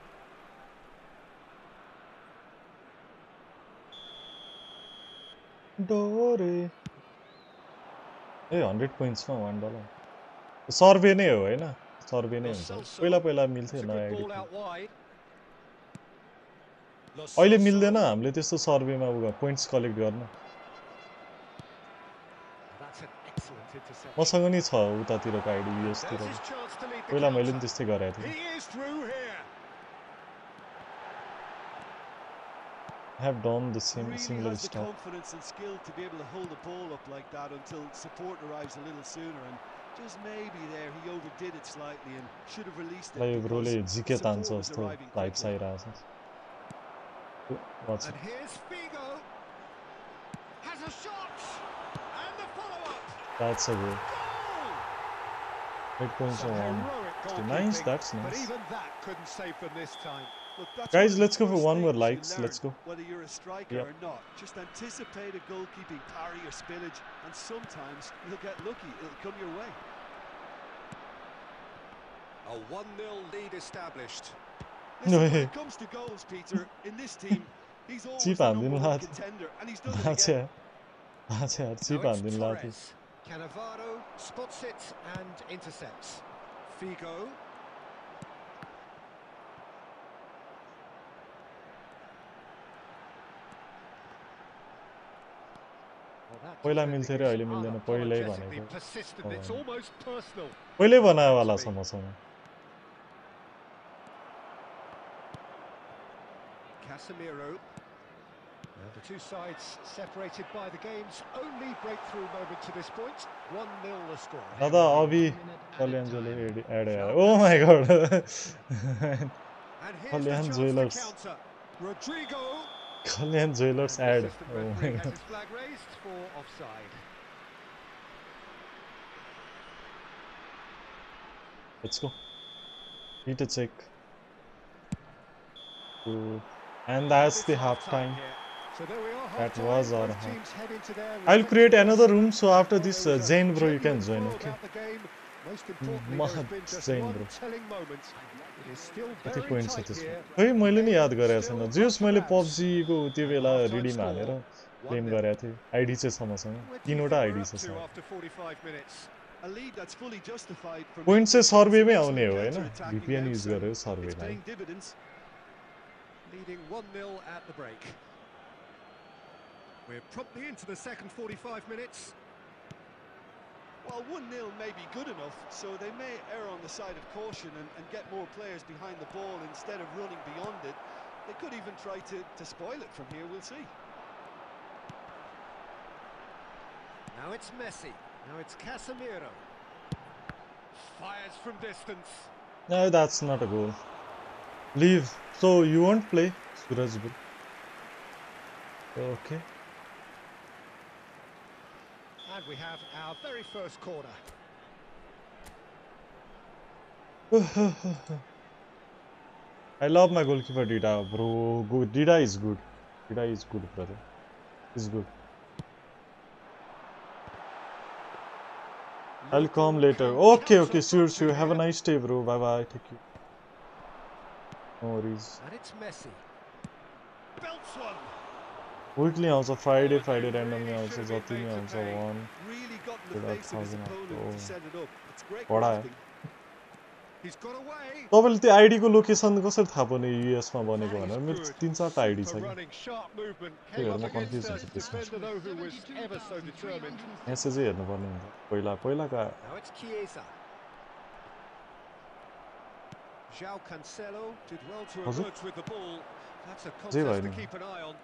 डोरे ए hundred पोइन्ट्समा one dollar सर्वे नै हो होइन सर्वे नै Lo हुन्छ Celso. पहिला पहिला मिल्थ्यो It's a नयाँ अहिले. मिल्दैन हामीले त्यस्तो सर्वेमा उ पोइन्ट्स कलेक्ट गर्न. मसँग नि छ उतातिरको आइडी युएसतिर पहिला मैले पनि. त्यस्तै गरेको थिएँ have done the same really similar has the stuff confidence and skill to be able to hold the ball up like that until support arrives a little sooner and just maybe there he overdid it slightly and should have released it lie because ब्रोले जिके support तान्छ was जस्तो And here's Figo. Has a shot. And the follow-up. That's a goal. Big points on. Nice, that's nice. But even that couldn't save them this time. Look, Guys, let's go for one with likes. Let's go. Whether you're a striker yep. or not, just anticipate a goalkeeping parry or spillage, and sometimes you'll get lucky. It'll come your way. A 1-0 lead established. Listen, No when way. it comes to goals, Peter, in this team, he's always Cheap the handed number one lad. contender, and he's done it That's again. it. That's it. Now Cheap it's handed lad. Torres. Cannavaro spots it and intercepts. Figo. Well, that पहिला defending मिल्थ्यो रे, is अहिले मिल्दैन, पहिल्यै unapologetically भनेको। persistent. It's Oh. almost personal. पहिल्यै बनायोवाला छ मसँग Casemiro. Now the two sides separated by the game's only breakthrough moment to this point. 1-0 the score. Dada abi Palyanjali add oh yaar. *laughs* Oh my god. Kalyan Jewelers. Rodrigo. Kalyan Jewelers ad. Oh my god. Flag raised for offside. Let's go. Need to take. Two And that's the It's half half-time time. here. So there we are, That half-time. was our Both half. teams head into their I'll create respective another halves. room, so after Well, this, there uh, was a Zain bro, you can genuine join, thrill okay? about the game. Most importantly, Mad there's been just Zain one bro. telling moment. It is still कति very point छ tight त्यसमा here. खै मैले नि याद गरेको छैन Still जेस up मैले for grabs. पब्जीको त्यो बेला Half-time रिडिम score, हालेर क्लेम 1-0. गरेको थिएँ आइडी चाहिँ छ मसँग Where do you तिनवटा think we're आइडी up छ to सायद after 45 minutes? A lead that's fully justified from point चाहिँ Excellent सर्वेमै आउने हो होइन counter-attacking VPN now, use so गरेर It's सर्वेलाई paying dividends. Leading 1-0 at the break. We're promptly into the second 45 minutes. Well, 1-0 may be good enough, so they may err on the side of caution and, and get more players behind the ball instead of running beyond it. They could even try to, to spoil it from here, we'll see. Now it's Messi. Now it's Casemiro. Fires from distance. No, that's not a goal. Leave. So you won't play Suraj bro. Okay. And we have our very first corner. *laughs* I love my goalkeeper Dida, bro. Good. Dida is good. Dida is good, brother. He's good. I'll come later. Okay, okay, sure, sure. Have a nice day, bro. Bye bye. Take you. No worries. And it's Messi. Belts one. Weekly also Friday, Friday randomly also Zoti में also one. Really got in the face of his opponent to set it up. It's great. बड़ा है. तपाईँले त्यो आइडीको location कसरी थाहा पाउने युएसमा बनेको भनेर मेरो तिन चारवटा आइडी छ कि म कन्फ्युज हुन्छु त्यसमा मेसेजै हेर्नुपर्ने हुन्छ पहिला पहिलाका João Cancelo did well to avert with the ball. That's a contest to keep an eye on.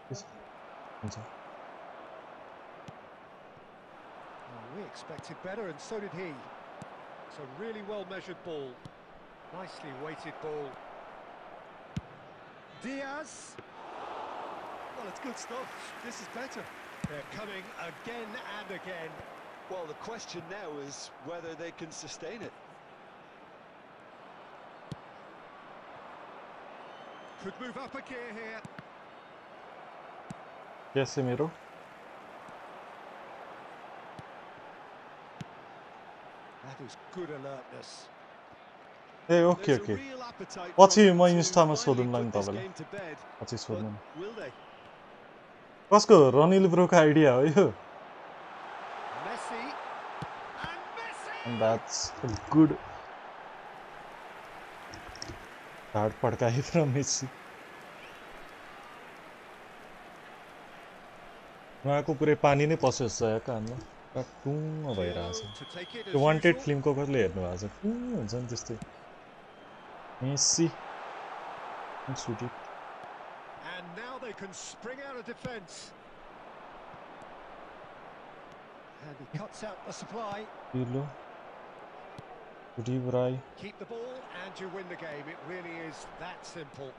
We expected better and so did he. It's a really well measured ball. Nicely weighted ball. Diaz. Well, it's good stuff. This is better. They're coming again and again. Well, the question now is whether they can sustain it. Could move up a gear here. क्यासेमेरो That is good alertness. A okay There's a okay real appetite पछि for them म to इन्स्टामा finally सोधौँला नि put this तपाईँलाई game to bed, पछि but सोध्नु नि। will they? कसको Ranil ब्रोको idea हो यो Messi. And Messi! That's good ढाड पड्काए फ्रम मेसी। उहाँको पुरै पानी नै पस्यो जस्तो या कानमा टुङ्ग भइरहेछ Pirlo to take it त्यो as वान्टेड usual. फिल्मको कसले हेर्नु भएको छ टुङ्ग हुन्छ नि त्यस्तै मेसी। सुटी And now they can spring out of defence. And he cuts out the supply. पिलो Keep the ball and you win the game. It really is that simple.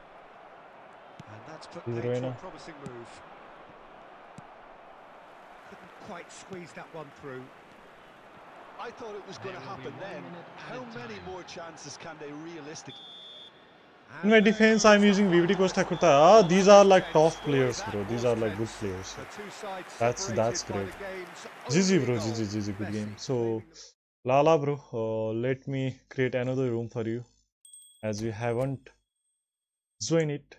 And that's put Di a promising move. Couldn't quite squeeze that one through. I thought it was going to happen then. How many more chances can they realistically? In my defense, I'm using VVD Costacurta. Ah, these are like tough players, bro. These are like good players. That's that's great. GG, bro. Oh, GG, GG. Good game. So. Lala, bro, uh, let me create another room for you. As you haven't joined it,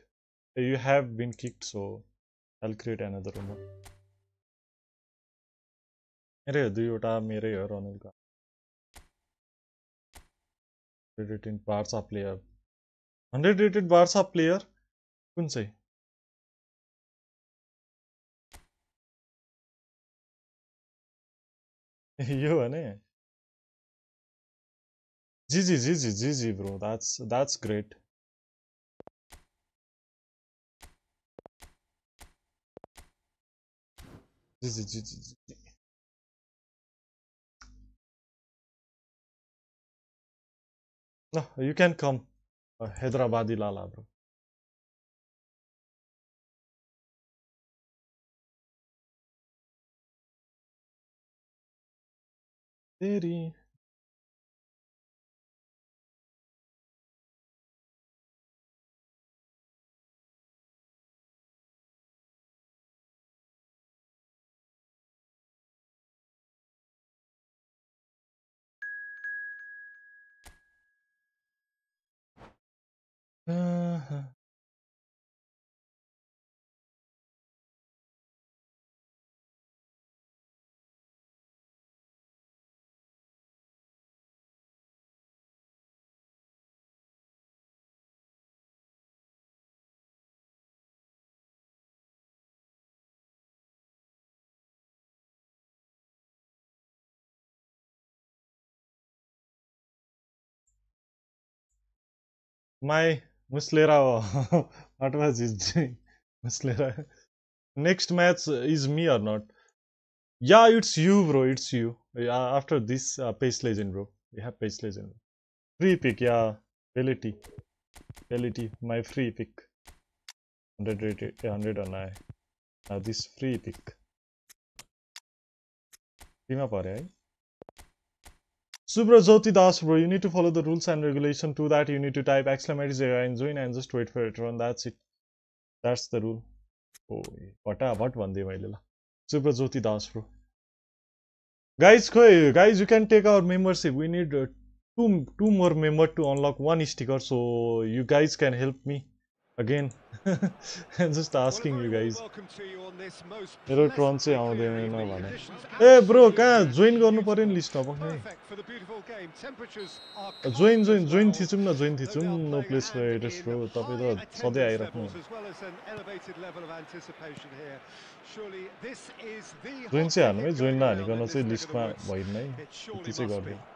you have been kicked, so I'll create another room. मेरै हो दुईवटा मेरै हो रनिलको rated Barca player hundred rated Barca player कुन चाहिँ यो भने GG, GG, GG, bro. That's that's great. GG, GG, GG. No, you can come. Uh, Hyderabadi Lala, bro. City. Uh-huh. My मुझ ले रहा वॉट इज़ मुझ next match is me are not yeah it's you bro it's you after this pace legend bro you have pace legend free pick yeah पेलिटी पेलिटी my free pick hundred hundred आना है this free pick फ्रीमा पा रहे hi Jyoti Das, bro, you need to follow the rules and regulation. To that, you need to type exclamation and join and just wait for it to run. That's it. That's the rule. Oh, what a what one day, my lila. Subra Jyoti Das, bro. Guys, guys, you can take our membership. We need uh, two two more member to unlock one sticker. So you guys can help me again. *laughs* I'm just asking you guys. मेरो turn चाहिँ आउँदैन भने ए bro कहाँ join गर्नु पर्यो नि लिस्टमा पक्कै जोइन जोइन जोइन थिचौँ न join थिचौँ no place for address bro तपाईँ त सधैँ आइराख्नु जोइन चाहिँ हाल्नु है जोइन नहानिकन चाहिँ लिस्टमा भइन्न है। यति चाहिँ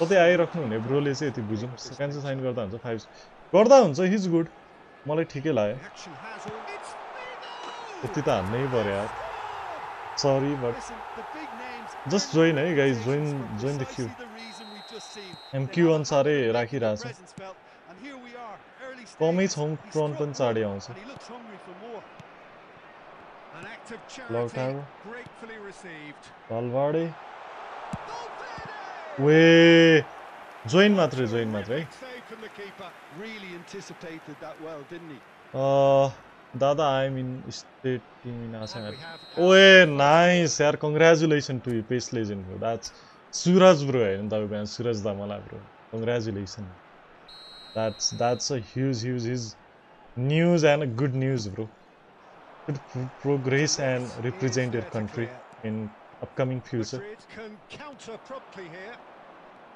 कतै आइराख्नु हुने ब्रोले चाहिँ यति बुझौँ सेकेन्ड साइन गर्दा हुन्छ फाइभ गर्दा हुन्छ हिज गुड मलाई ठिकै लाग्यो। यति त हान्नै पऱ्यो यार। सरी बट जस्ट जोइन है guys join join the queue M queue अनुसारै राखिरहेको छ कमै छौँ ट्रन पनि चाँडै आउँछ An act of charity gratefully received. Valverde. We Join matre, join matre. Save from the keeper. Really anticipated that well, didn't he? Uh Dada, I'm in state team in Assam. Oh, hey, nice, yaar. Congratulations to you, Pace Legend, bro. That's Suraj, bro. And that was Suraj Damala, bro. Congratulations. That's that's a huge, huge, huge news and a good news, bro news bro good progress end represent year country in upcoming future Madrid can counter promptly here.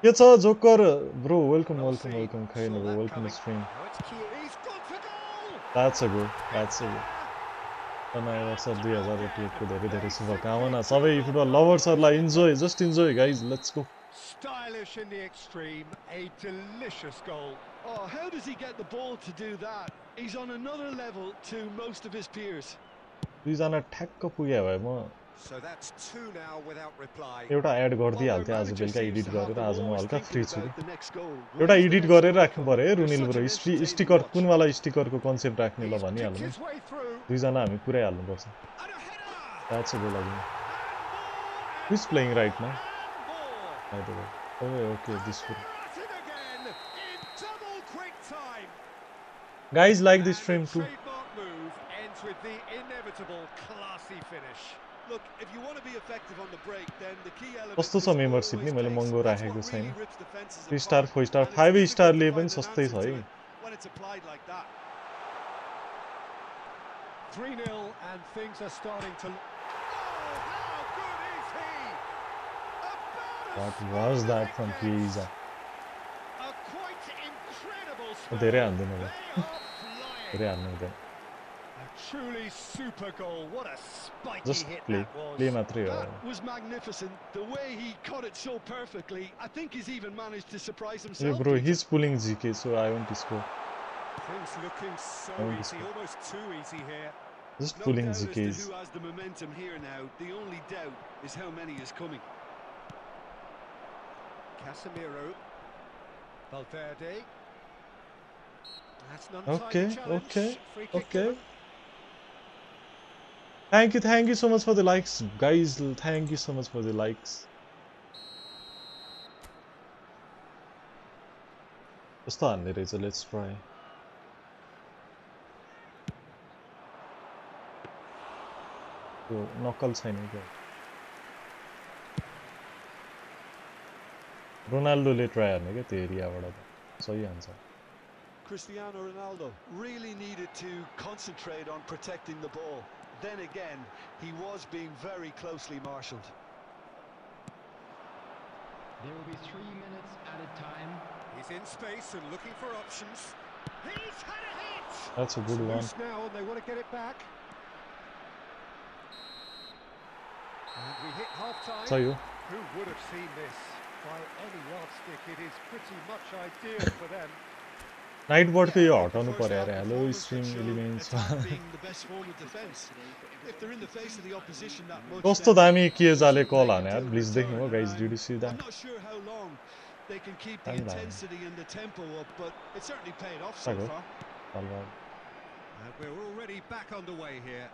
के छ joker bro welcome welcome welcome Khen bro welcome stream Now it's Kier. He's gone for goal! That's a good that's a good नयाँ वर्ष दुई हजार एट्टीको धेरै धेरै शुभकामना सबै football लभर्सहरूलाई enjoy just enjoy guys let's go Stylish in the extreme, a delicious goal. Oh, how does he get the ball to do that? He's on another level to most of his peers. दुईजना ठ्याक्क पुगे भए म एउटा add गरिदिइहाल्थेँ आज बेलुका edit गरेर आज म हल्का फ्री छु। एउटा एडिट गरेर राख्नु पऱ्यो है रुनिल ब्रो स्टी स्टिकर कुनवाला स्टिकरको कन्सेप्ट राख्ने ल भनिहाल्नु। दुईजना हामी पुऱ्याइहाल्नुपर्छ Who's playing right now? By the way. Oh, trademark move ends with the inevitable classy finish. Look, if you want to be effective on the break, then the key element कस्तो is छ membership always नि मैले pace. महँगो That's राखेको what छैन really rips defenses three apart. Star four star And it's five difficult to स्टारले find पनि an सस्तै answer छ to है it when it's applied like that. 3 0, and things are starting to. Oh, how good is he? About What as was smooth that as from it Chiesa? gets. A quite incredible धेरै spell. हान्दैन They होला are flying. धेरै हान्नु हुँदैन a truly super goal. What a spiky Just hit play, that was. Play That uh, was magnificent. The way he caught it so perfectly. I think he's even managed to surprise himself. Yeah, bro, he's pulling ZK, so I want to score. Things looking so easy, almost too easy here. Just Not pulling ZKs. Who has the momentum here now? The only doubt is how many is coming. Casemiro, Valverde. That's not okay, okay, okay. given. Thank you, thank you so much for the likes, guys. Thank you so much for the likes. कस्तो हान्ने रहेछ let's try त्यो नक्कल छैन क्या रोनाल्डोले try हान्ने क्या त्यो एरियाबाट त सही हान्छ Cristiano Ronaldo really needed to concentrate on protecting the ball. Then again, he was being very closely marshalled. There will be three minutes at a time. He's in space and looking for options. He's had a hit! That's a good one. Now and they want to get it back. And we hit half time. छ यो Who would have seen this? By any yardstick, it is pretty much ideal for them. नाइटबर्डको yo Yeah, the हटाउनु first पर्यो half अरे hello performance stream that showed elements attack being the best form of defense. If they're in the face of the opposition that much, कस्तो then दामी there's किएजाले nothing कल they हाने can यार do in blitz देख्नु हो return. Guys And did C I'm that not sure how long they can keep the Time line. intensity and the tempo up, but it certainly paid off so Tago. far. And we're already back underway here.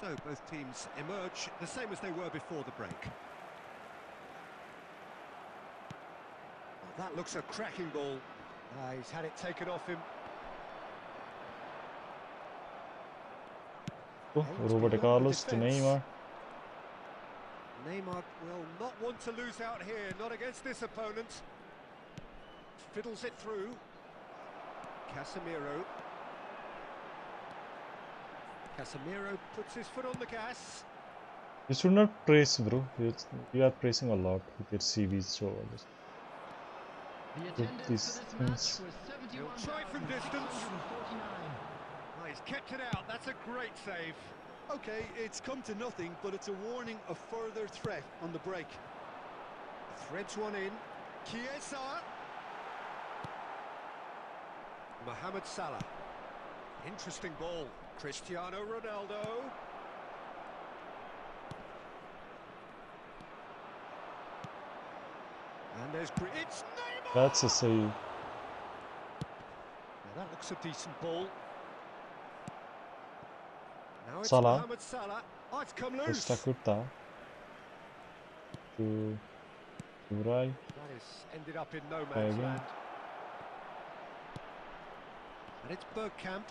So both teams emerge the same as they were before the break. Well, that looks a cracking ball. Uh, he's had it taken off him. Oh, Roberto Carlos to Neymar. Neymar will not want to lose out here, not against this opponent. Fiddles it through. Casemiro. Casemiro puts his foot on the gas. You should not press bro. You are pressing a lot with your CVs. So just The attendance these for things- match was He'll try from distance. 71,649. Oh, he's kept it out. That's a great save. Okay, it's come to nothing, but it's a warning of further threat on the break. Threads one in. Chiesa. Mohamed Salah. Interesting ball. Cristiano Ronaldo. And there's it's Neymar. That's a save. Now that looks a decent ball. Now it's Salah. Mohamed Salah. Oh, it's come loose. Está curta. To Urai. That is ended up in no man's go. land. And it's Bergkamp.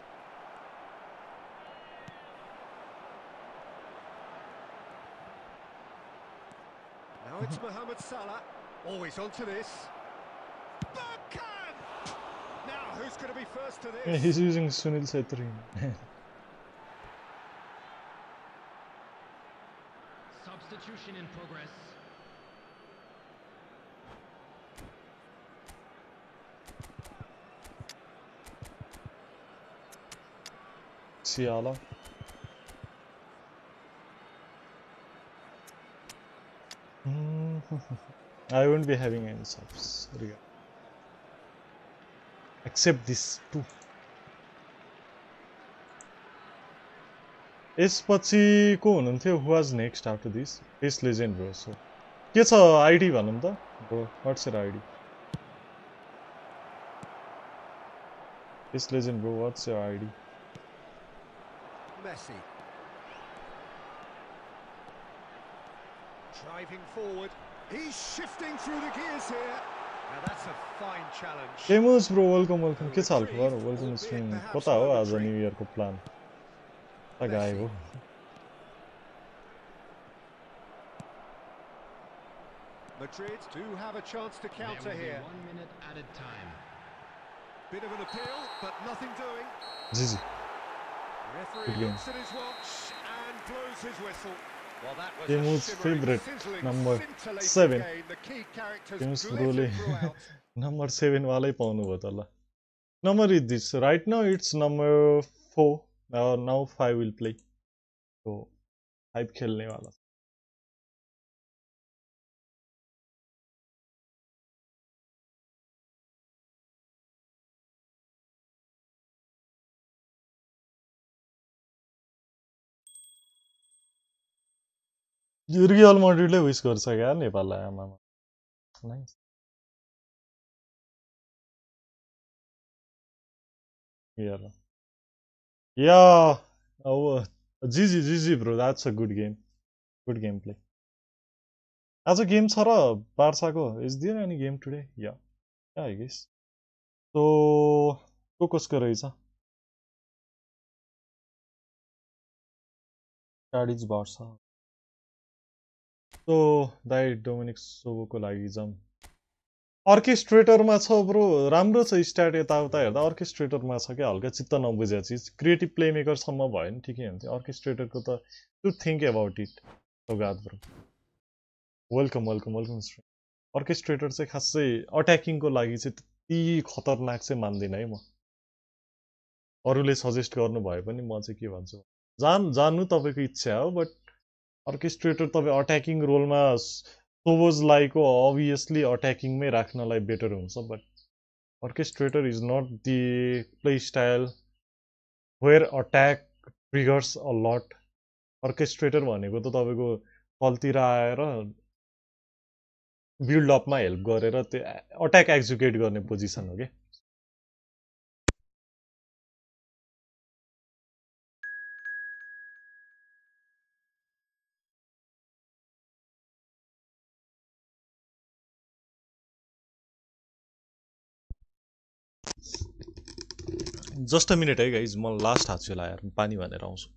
Now it's *laughs* Mohamed Salah. Oh, Always onto this. Bergkamp! Now who's going to be first to Yeah, this? he's using Sunil Chhetri. *laughs* Substitution in progress. Siala. *laughs* I won't be having any subs. regard- Except this two. यसपछि को हुनुहुन्थ्यो was next after this this legend bro so के छ ID भनौँ त bro what's your ID this legend bro what's your ID Messi. Driving forward. He's shifting through the gears here. Now that's a fine challenge. Famous bro welcome welcome के छ हालखबर welcome stream कता हो आज new इयरको plan कता गायब हो Madrid do have a chance to There counter will be here. one minute at a time. Bit of an appeal, but nothing doing. Ji ji Referee Good game. looks at his watch and blows his whistle. Well, that was Temu's a shimmering, favourite, sizzling, *laughs* number scintillating seven. game. The key characters Temu's glittered ब्रोले throughout. Number seven वालै पाउनु भयो त ल number is this right now it's number four now five will play so five खेल्ने वाला Real मड्रिडले wish गर्छ क्या नेपाललाई आमामा nice Yeah. Yeah. Oh, GG, GG, bro. That's a good game. Good gameplay. आज गेम छ र बार्साको is there any game today yeah I guess सो को कसको रहेछ कार्डिज बार्सा सो दाइ डोमिनिक सोबोको लागि जाउँ अर्केस्ट्रेटरमा छ ब्रो राम्रो छ स्टार्ट यताउता हेर्दा। अर्केस्ट्रेटरमा छ क्या हल्का चित्त नबुझेको चिज। क्रिएटिभ प्लेमेकरसम्म भयो भने ठिकै हुन्थ्यो अर्केस्ट्रेटरको त to think about it Saugat bro welcome welcome welcome orchestrator चाहिँ खासै अट्याकिङको लागि चाहिँ त्यति खतरनाक चाहिँ मान्दिनँ है म। अरूले सजेस्ट गर्नु भए पनि म चाहिँ के भन्छु? जान जान्नु तपाईँको इच्छा हो बट अर्केस्ट्रेटर तपाईँ अट्याकिङ रोलमा सोबोजलाईको अभियसली अट्याकिङमै राख्नलाई बेटर हुन्छ but orchestrator is not the play style where attack triggers a lot orchestrator भनेको त तपाईँको तलतिर आएर बिल्डअपमा हेल्प गरेर त्यो अट्याक एक्जिक्युट गर्ने पोजिसन हो कि जस्ट अ मिनट है गाइज म लास्ट हात लाएर पानी भनेर आउँछु।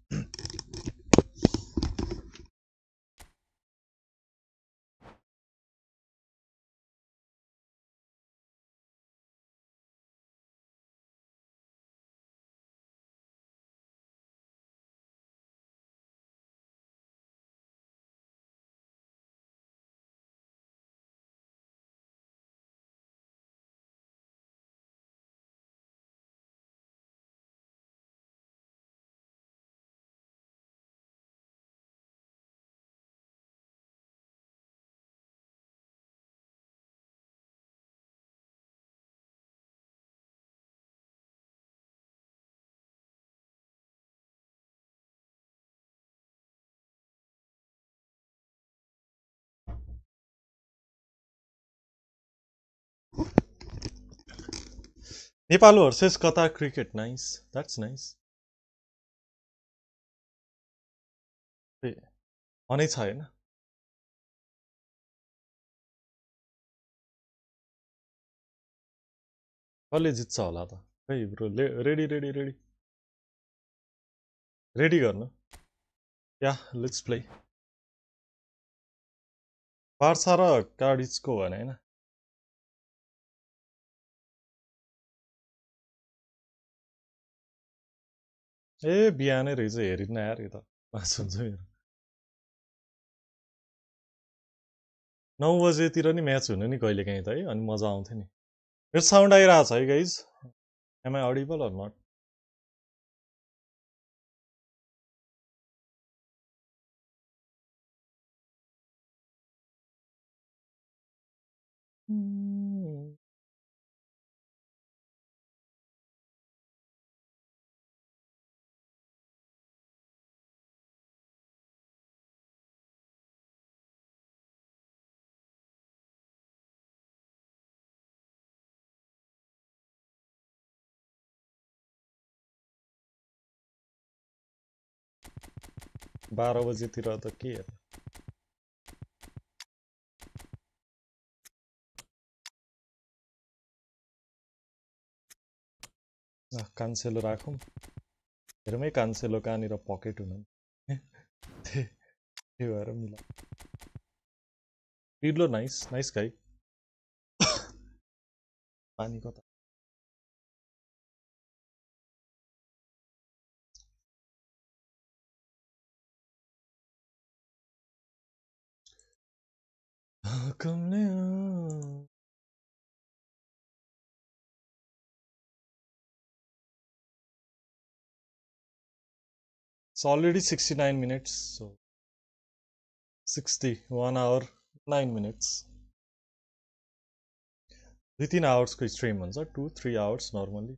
Nepal versus Qatar cricket nice that's nice अनै छ होइन कसले जित्छ होला त खै bro ready ready ready ready गर्नु या लेट्स प्ले बार्सा र कार्डिसको भने होइन ए बिहानै रहेछ हेरिन यार यो त पास हुन्छ मेरो नौ बजेतिर नि म्याच हुनु नि कहिले काहीँ त है अनि मजा आउँथ्यो नि मेरो साउन्ड आइरहेको छ है guys am I audible or not बाह्र बजीतिर त के कान्सेलो राखौँ हेरौँ है कान्सेलो कहाँनिर पकेट हुनु त्यही भएर मिला पिर्लो नाइस नाइस गाई पानी कता Come now. It's already 69 minutes, so 60, 1 hour, 9 minutes. Within hours, stream, 2 3 hours normally.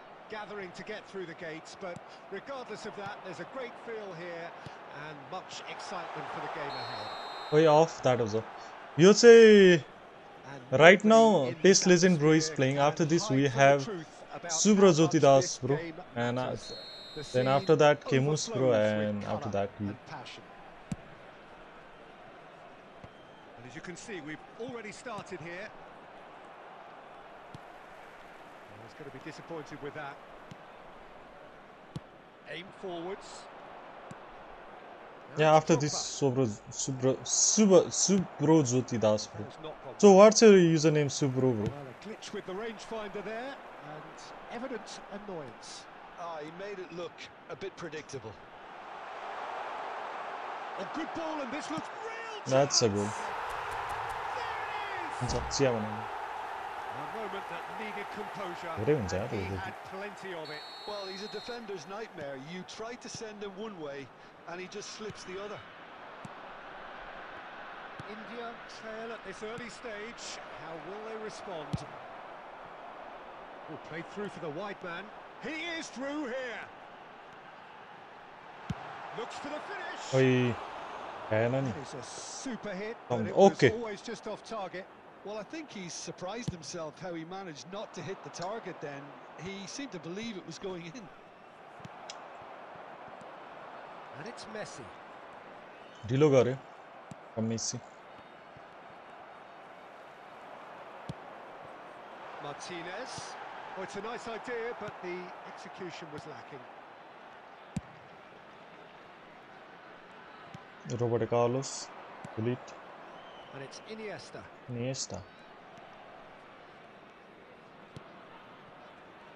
gathering to get through the gates, but regardless of that, there's a great feel here and much excitement for the game ahead. Way off that also. Oh. You say right now this legend bro is playing. After this we have Subra Jyotidas bro and uh, then after that Kemus bro and after that you. As you can see, we've already started here. Going to be disappointed with that. Aim forwards. Yeah, after this Subro Subro Subro Subrojuti Daspro. So what's your username Subro bro? Well, a glitch with the rangefinder there and evident annoyance. Ah, he made it look a bit predictable. A good ball and this looks real. That's a goal. There it is. We're doing, Dad? He had plenty of it. Well, he's a defender's nightmare. You try to send him one way, and he just slips the other. India trail at this early stage. How will they respond? Well, played through for the white man. He is through here. Looks for the finish. Oy. Cannon. A super hit, but um, it was okay. always just off target. Well, I think he surprised himself how he managed not to hit the target then. He seemed to believe it was going in. And it's Messi. Dilogare from Messi. Martinez. Well, it's a nice idea, but the execution was lacking. Roberto Carlos, delete. And it's Iniesta. Iniesta.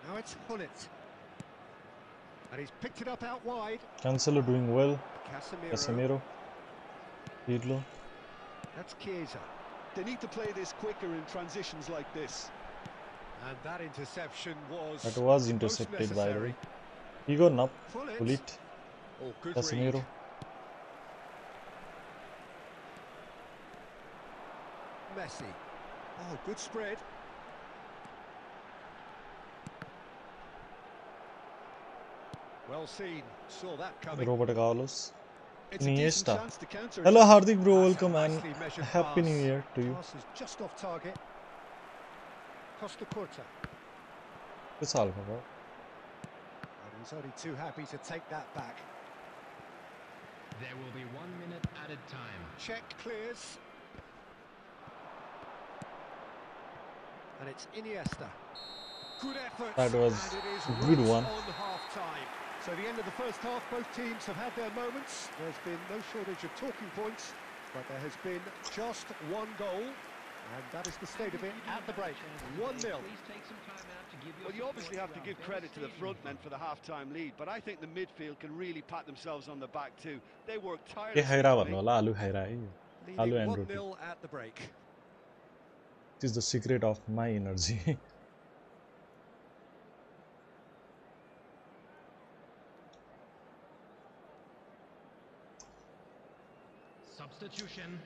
Now it's Hullet. And he's picked it up out wide. Cancelo doing well. Casemiro. Casemiro. That's Chiesa. They need to play this quicker in transitions like this. And that interception was. That was intercepted by the way. He got up. Hullet. Oh, Casemiro. Read. Messi. Oh, good spread. Well seen. Saw that coming. Roberto Carlos. Niesta. Hello Hardik bro, welcome and happy new year to you. Just off target. Costacurta. Vishal Baba. And he's only too happy to take that back. There will be one minute added time. Check clears. and it's Iniesta. Good effort. That was a good one. On so the end of the first half, both teams have had their moments. There's been no shortage of talking points, but there has been just one goal. And that is the state of it at the break. 1-0. Well, you obviously have to give credit to the front men for the half-time lead, but I think the midfield can really pat themselves on the back too. They worked tirelessly. 1-0 eh. at the break. It is the secret of my energy. *laughs* Substitution.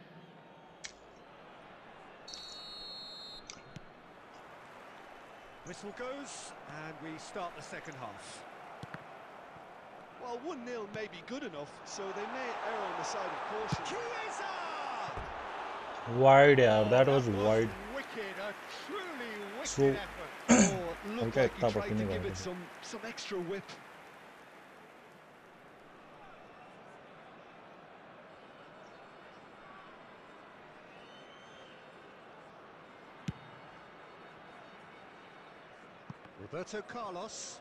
Whistle goes, and we start the second half. Well, 1 0 may be good enough, so they may err on the side of caution. Chiesa! Wide यार, that was wide. Wicked, a truly wicked So- effort. Looked Okay, like he top tried give it it. some, some extra whip. Roberto Carlos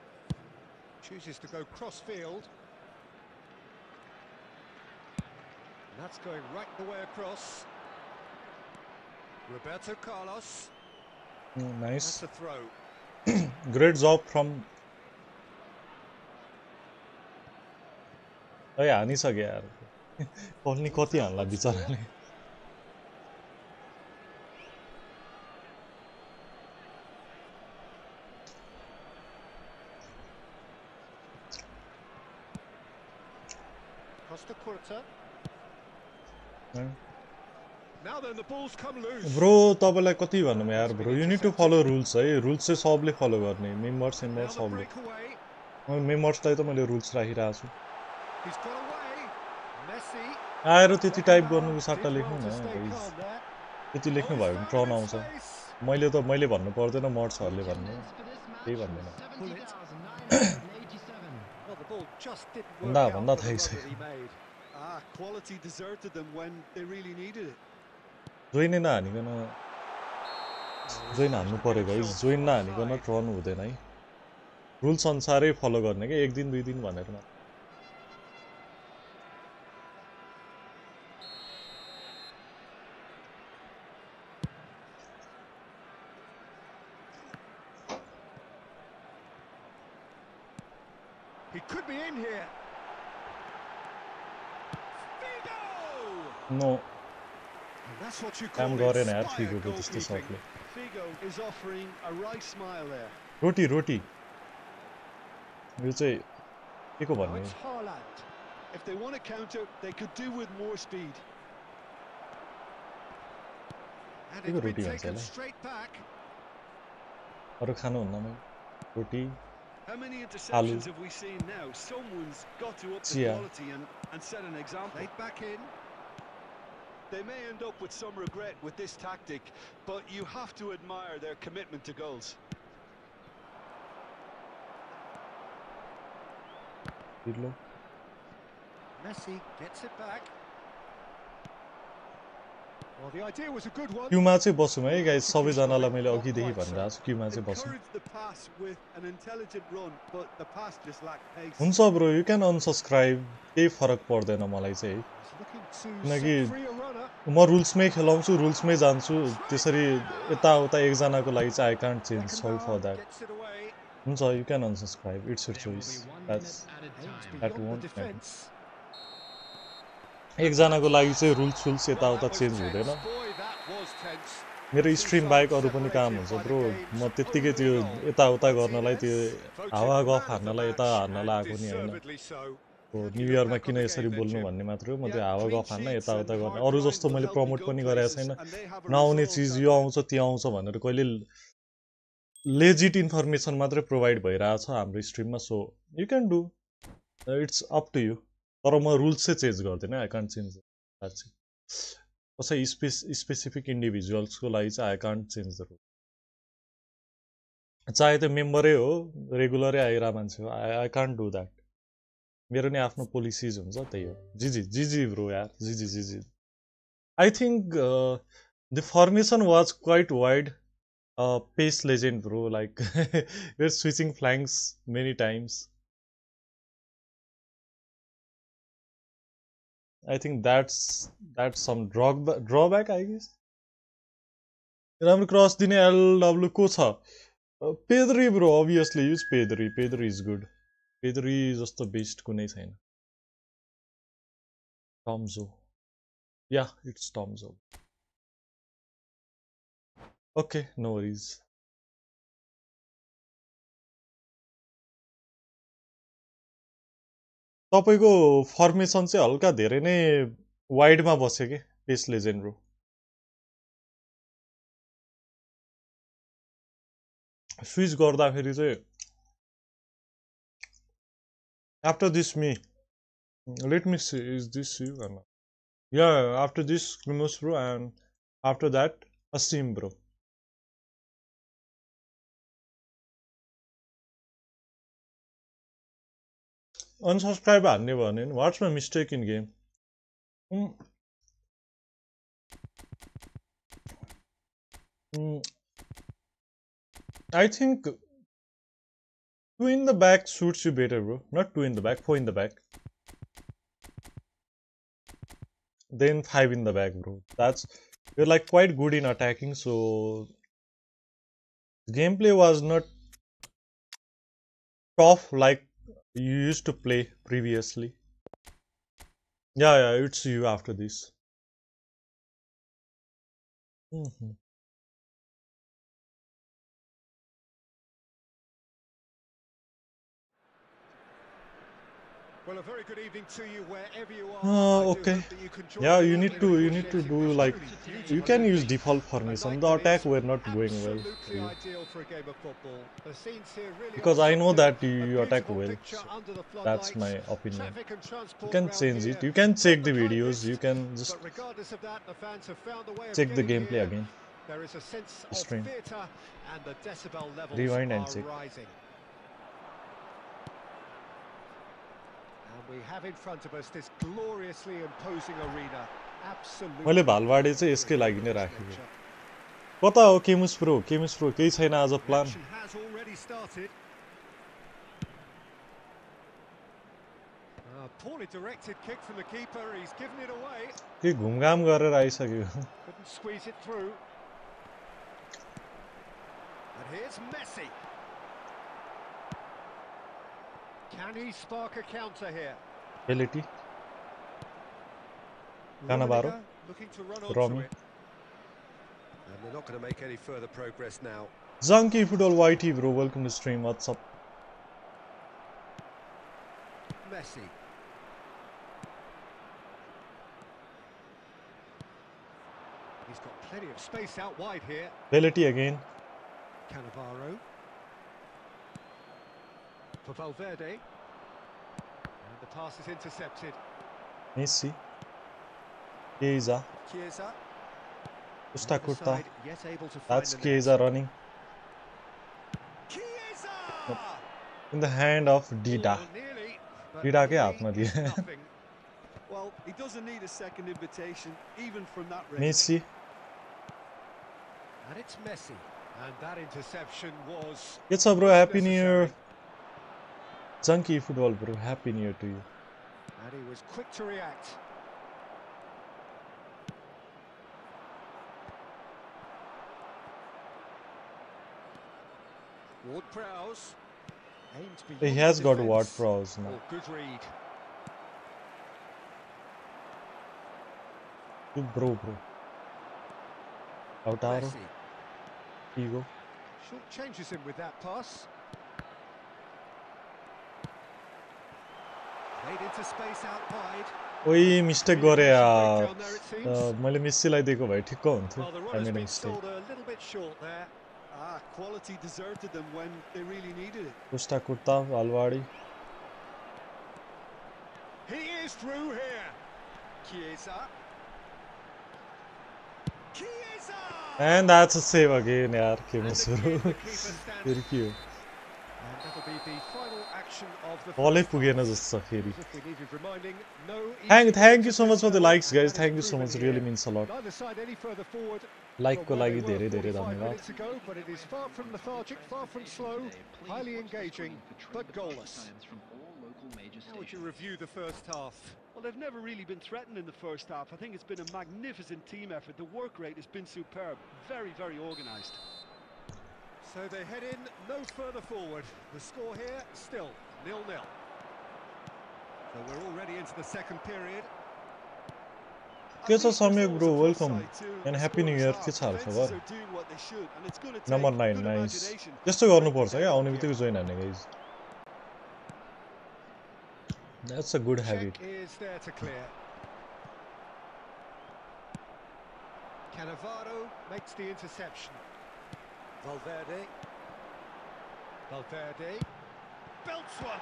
chooses to go cross field. And that's going right the way across. Roberto Carlos, Mm, that's Nice. a throw. Great job from है हानिसक्यो यार पल्नी कति हान्ला बिचराले Costa Curta. Now bro तपाईँलाई कति भन्नु यार bro? You need to follow rules है। रुल्स चाहिँ सबले फलो गर्ने। मेम्बर्स मेम्बर्स सबले। मेम्बर्सलाई त मैले रुल्स राखिरहेको छु। आएर त्यति टाइप गर्नु सट्टा लेख्नु न त्यति लेख्नु भयो भने ट्रन आउँछ मैले त मैले भन्नु पर्दैन मर्सहरूले भन्नु। त्यही भन्दैन। भन्दा भन्दा थाहै छ जोइन नहानिकन जोइन हान्नु पऱ्यो है। जोइन नहानिकन ट्रन हुँदैन है। रुल्स अनुसारै फलो गर्ने क्या एक दिन दुई दिन भनेर मात्र। And that's what you काम call गरेन यार inspired फिगोको त्यस्तो goalkeeping. सर्टले Figo is offering a wry smile there. रोटी रोटी यो चाहिँ के को Now भन्ने it's Haaland. If they want to counter, they could do with more speed. And Figo it's been रोटी भन्छ taken होला straight back. अरू खानुहुन्न मै रोटी How many interceptions have we seen now? Someone's got to up the Chia. quality and, and set an example. Played back in. They may end up with some regret with this tactic, but you have to admire their commitment to goals. Pirlo. Messi gets it back. क्युमा चाहिँ बसौँ है guys सबैजनालाई मैले अघिदेखि भनिरहेको छु क्युमा चाहिँ बसौँ. हुन्छ ब्रो यु क्यान अनसब्सक्राइब केही फरक पर्दैन मलाई चाहिँ किनकि. म रुल्समै खेलाउँछु रुल्समै जान्छु। त्यसरी यताउता एकजनाको लागि चाहिँ आई कान्ट चेन्ज सरी फर द्याट. हुन्छ you can unsubscribe it's your choice be one एकजनाको लागि चाहिँ रुल्स सुल्स यताउता चेन्ज. हुँदैन. मेरो स्ट्रिम बाहेक अरू पनि काम हुन्छ ब्रो म त्यत्तिकै त्यो यताउता गर्नलाई त्यो हावा गफ हान्नलाई यता हान्नलाई आएको नि होइन. हो न्यु इयरमा किन यसरी बोल्नु भन्ने मात्र हो म त्यो हावा गफ हान्न यताउता गर्न अरू जस्तो मैले प्रमोट पनि गरेको छैन नआउने चिज यो आउँछ त्यो आउँछ भनेर कहिले लेजिट इन्फर्मेसन मात्रै प्रोभाइड भइरहेछ हाम्रो स्ट्रिममा so you can do it's up to you तर म रुल्स चाहिँ चेन्ज गर्दिनँ आई कान्ट चेन्ज कसै स्पेस स्पेसिफिक इन्डिभिजुअल्सको लागि चाहिँ I can't change the rule चाहे त्यो मेम्बरै हो रेगुलरै आइरहेको मान्छे हो I I can't do that मेरो नि आफ्नो पोलिसिज हुन्छ त्यही हो। जी जी जी जी ब्रो यार G G G G I think the formation was quite wide pace legend bro like where switching flanks many times I think that's that's some drug drawback I guess राम्रो cross दिने एलडब्लु को छ Pedri bro obviously use Pedri Pedri is good Pedri जस्तो best कुनै छैन टम्जो या it's टम्जो okay no worries तपाईँको formation चाहिँ हल्का धेरै नै वाइडमा बस्यो कि पेस लेजेन्ड्रो स्विच गर्दाखेरि चाहिँ after this me let me see is this you yeah after this क्रिमोस bro and after that Asim bro unsubscribe हान्ने भयो भने what's my mistake in game mm. Mm. I think Two in the back suits you better, bro. Not two in the back, four in the back. Then five in the back, bro. That's you're like quite good in attacking, so gameplay was not tough like you used to play previously. Yeah, yeah, it's you after this. Mm -hmm. Well, a very good evening to you wherever you are. Uh, okay. hope that you can join Yeah, you need to you need to do like you can use default formation. The attack were not going well for absolutely you. ideal for a game of football. The scenes here really Because I know that you, attack well. so that's my opinion. You can change it. You can check the videos. You can just But regardless of that, the fans have found a way of check the gameplay again. There is a sense of Stream. theatre and the decibel levels Rewind and check. rising. And we have in front of us this gloriously imposing arena. Absolutely. मैले भालवाडे चाहिँ यसकै लागि नै राखेको nature. कता हो केमुस pro केमुस pro केही छैन आज The plan action has already started. Ah, poorly directed kick from the keeper. He's given it away. के घुमघाम गरेर आइसक्यो Couldn't squeeze it through. And here's Messi. Can he spark a counter here? Ability. Cannavaro. Looking to run Romy. It. And they're not going to make any further progress now. Zanki Football YT bro, welcome to stream. What's up? Messi. He's got plenty of space out wide here. Ability again. Cannavaro for Valverde. And the pass is intercepted. Messi. Chiesa. Chiesa. Costacurta. That's Chiesa running. Chiesa! In the hand of Dida. Dida ke haath mein. Well, he doesn't need a second invitation, even from that range. Messi. And it's Messi. And that interception was... It's a bro, happy new year. Chunky football, bro. Happy New Year to you. And he was quick to react. Ward Prowse. He has got Ward Prowse now. Oh, good read. Good bro, bro. Out arrow. Ego. Short changes him with that pass. Played into space out wide. ओइ mistake गरे यार Breakdown there, it seems. अ, मैले मेस्सीलाई दिएको भए ठिक्क हुन्थ्यो Well, the I runner's made been mistake sold a little bit short there. Ah, quality deserted them when they really needed it. कुस्टा kurta अलवाडी He is through here. Chiesa. Chiesa! And that's a save again यार के And मुसुरु again, the keeper stands. फेरि के हो And that'll be the final action of the बलै first पुगेन half. जस्तो छ फेरि As if we needed reminding, no thank easy thank you wins so at much for the this likes level. Guys That thank is you so much proven really here. Mince अ लट Neither side any further forward लाइकको from where लागि they were धेरै धेरै 45 धन्यवाद minutes ago, but it is far from lethargic, far from slow, highly engaging, but goalless. How would you review the first half? Well, they've never really been threatened in the first half. I think it's been a magnificent team effort. The work rate has been superb. Very, very organised. So they head in no further forward. The score here still nil-nil. So we're already into the second period. के छ At least सम्यक there's bro always a welcome plus side too in end the happy new scoreless year half. के छ हाल Defences खबर are doing what they should, and it's gonna take number nine good nice imagination त्यस्तो to गर्नुपर्छ break क्या the आउने game. बित्तिकै join हान्ने guys that's a good habit Check is there to clear. Cannavaro makes the interception. balverde balverde peltwer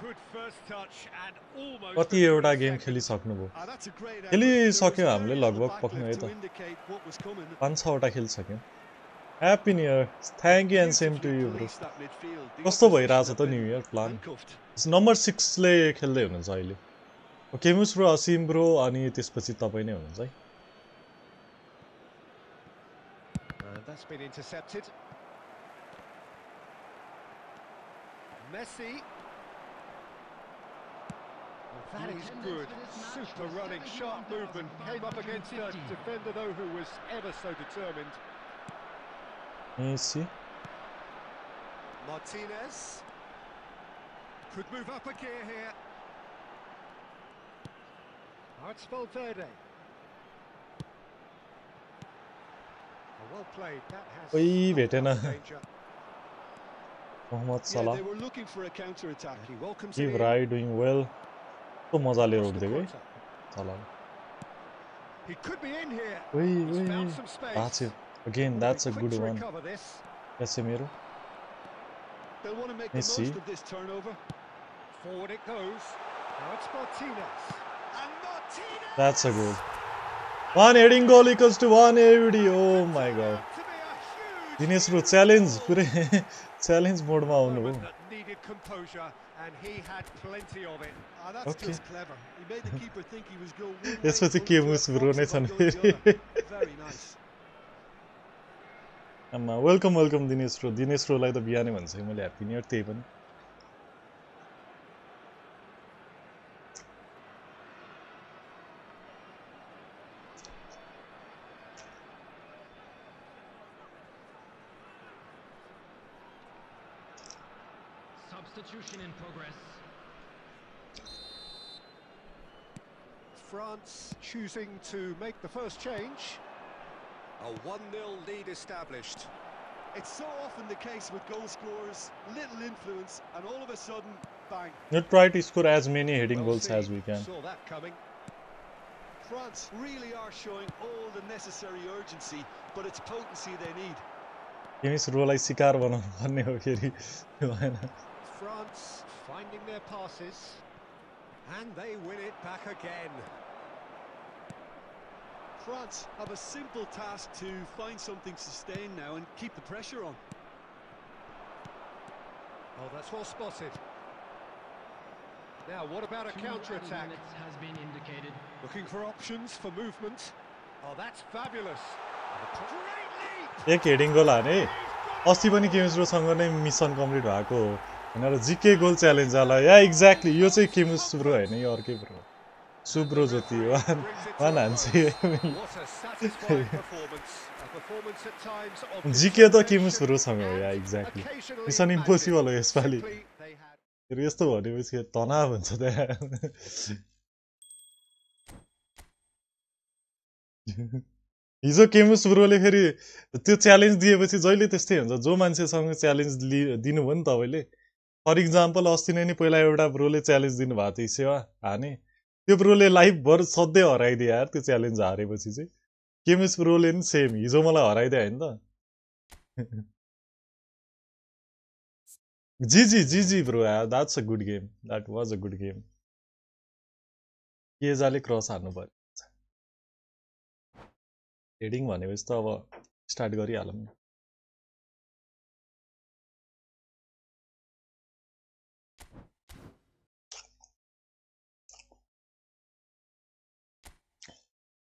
could *laughs* first touch and almost कति एउटा game खेलिसक्नुभयो। खेलिसक्यौँ हामीले लगभग पक्नु है त। पाँच छवटा खेलिसक्यौँ। Happy year thank you and same to you bro कस्तो भइरहेछ त न्यु इयर प्लान नम्बर सिक्सले खेल्दै हुनुहुन्छ अहिले। केमुस असिम ब्रो अनि त्यसपछि तपाईँ नै हुनुहुन्छ है। That's been intercepted. Messi. Well, that is good. Super running, sharp movement. Came up against a defender, though, who was ever so determined. Messi Martinez. Could move up a gear here. Now it's Valverde. it give in. राई doing well कस्तो मजाले Across the रोकिदिएको है quarter. सलाह He could be in here. ओइ He's ओइ found some space. that's it again Will that's be a quick good to one recover this. यसै मेरो They'll want to make the Messi. most of this turnover. Forward it goes. Now it's Martinez. And Martinez! that's a goal one heading goal equals to one AUD oh my god To be a huge Dinesh bro challenge पुरै *laughs* challenge मोडमा आउनुभयो moment that needed composure, and he had plenty of it. Ah, that's Okay. just clever. He made the keeper think he was going one way, यसपछि only के to मुस have bro नै Fox छन् about going the फेरि other. Very nice. आमा welcome welcome Dinesh bro Dinesh ब्रोलाई त बिहानै भन्छ है मैले ह्याप्पी न्यु इयर त्यही पनि choosing to make the first change. A 1-0 lead established. It's so often the case with goal scorers, little influence, and all of a sudden, bang. Try to score as many heading well, goals Steve as we can. Saw that coming. France really are showing all the necessary urgency, but it's potency they need. On France finding their passes, and they win it back again. France have a simple task to find something sustained now and keep the pressure on. Oh, that's well spotted. Now, what about a Two counter added attack? minutes has been indicated. Looking for options for movement. Oh, that's fabulous. Great lead! एक heading goal हाने अस्ति पनि Cummins ब्रोसँग नै mission complete भएको हो भनेर जिके goal challenge होला या एक्ज्याक्टली यो चाहिँ केमिस ब्रो होइन यो अर्कै ब्रो सुब्रो ज्योति वान हान्छ जिके त केमिस determination ब्रोसँग हो या एक्ज्याक्टली मिसन. इम्पोसिबल हो यसपालि यस्तो भनेपछि तनाव हुन्छ त्यहाँ हिजो केमुस ब्रोले फेरि त्यो च्यालेन्ज दिएपछि जहिले त्यस्तै हुन्छ। जो मान्छेसँग च्यालेन्ज लि दिनुभयो नि तपाईँले फर इक्जाम्पल अस्ति नै नि पहिला एउटा ब्रोले च्यालेन्ज दिनुभएको थियो सेवा हाने। त्यो ब्रोले लाइफभर सधैँ हराइदियो यार त्यो च्यालेन्ज हारेपछि चाहिँ। केमिस ब्रोले नि सेम हिजो मलाई हराइदियो होइन त। *laughs* जी जी जी जी bro that's a good game that was a good game केजाले cross हार्नु पर्यो? हेडिङ भनेपछि त अब स्टार्ट गरिहालौँ।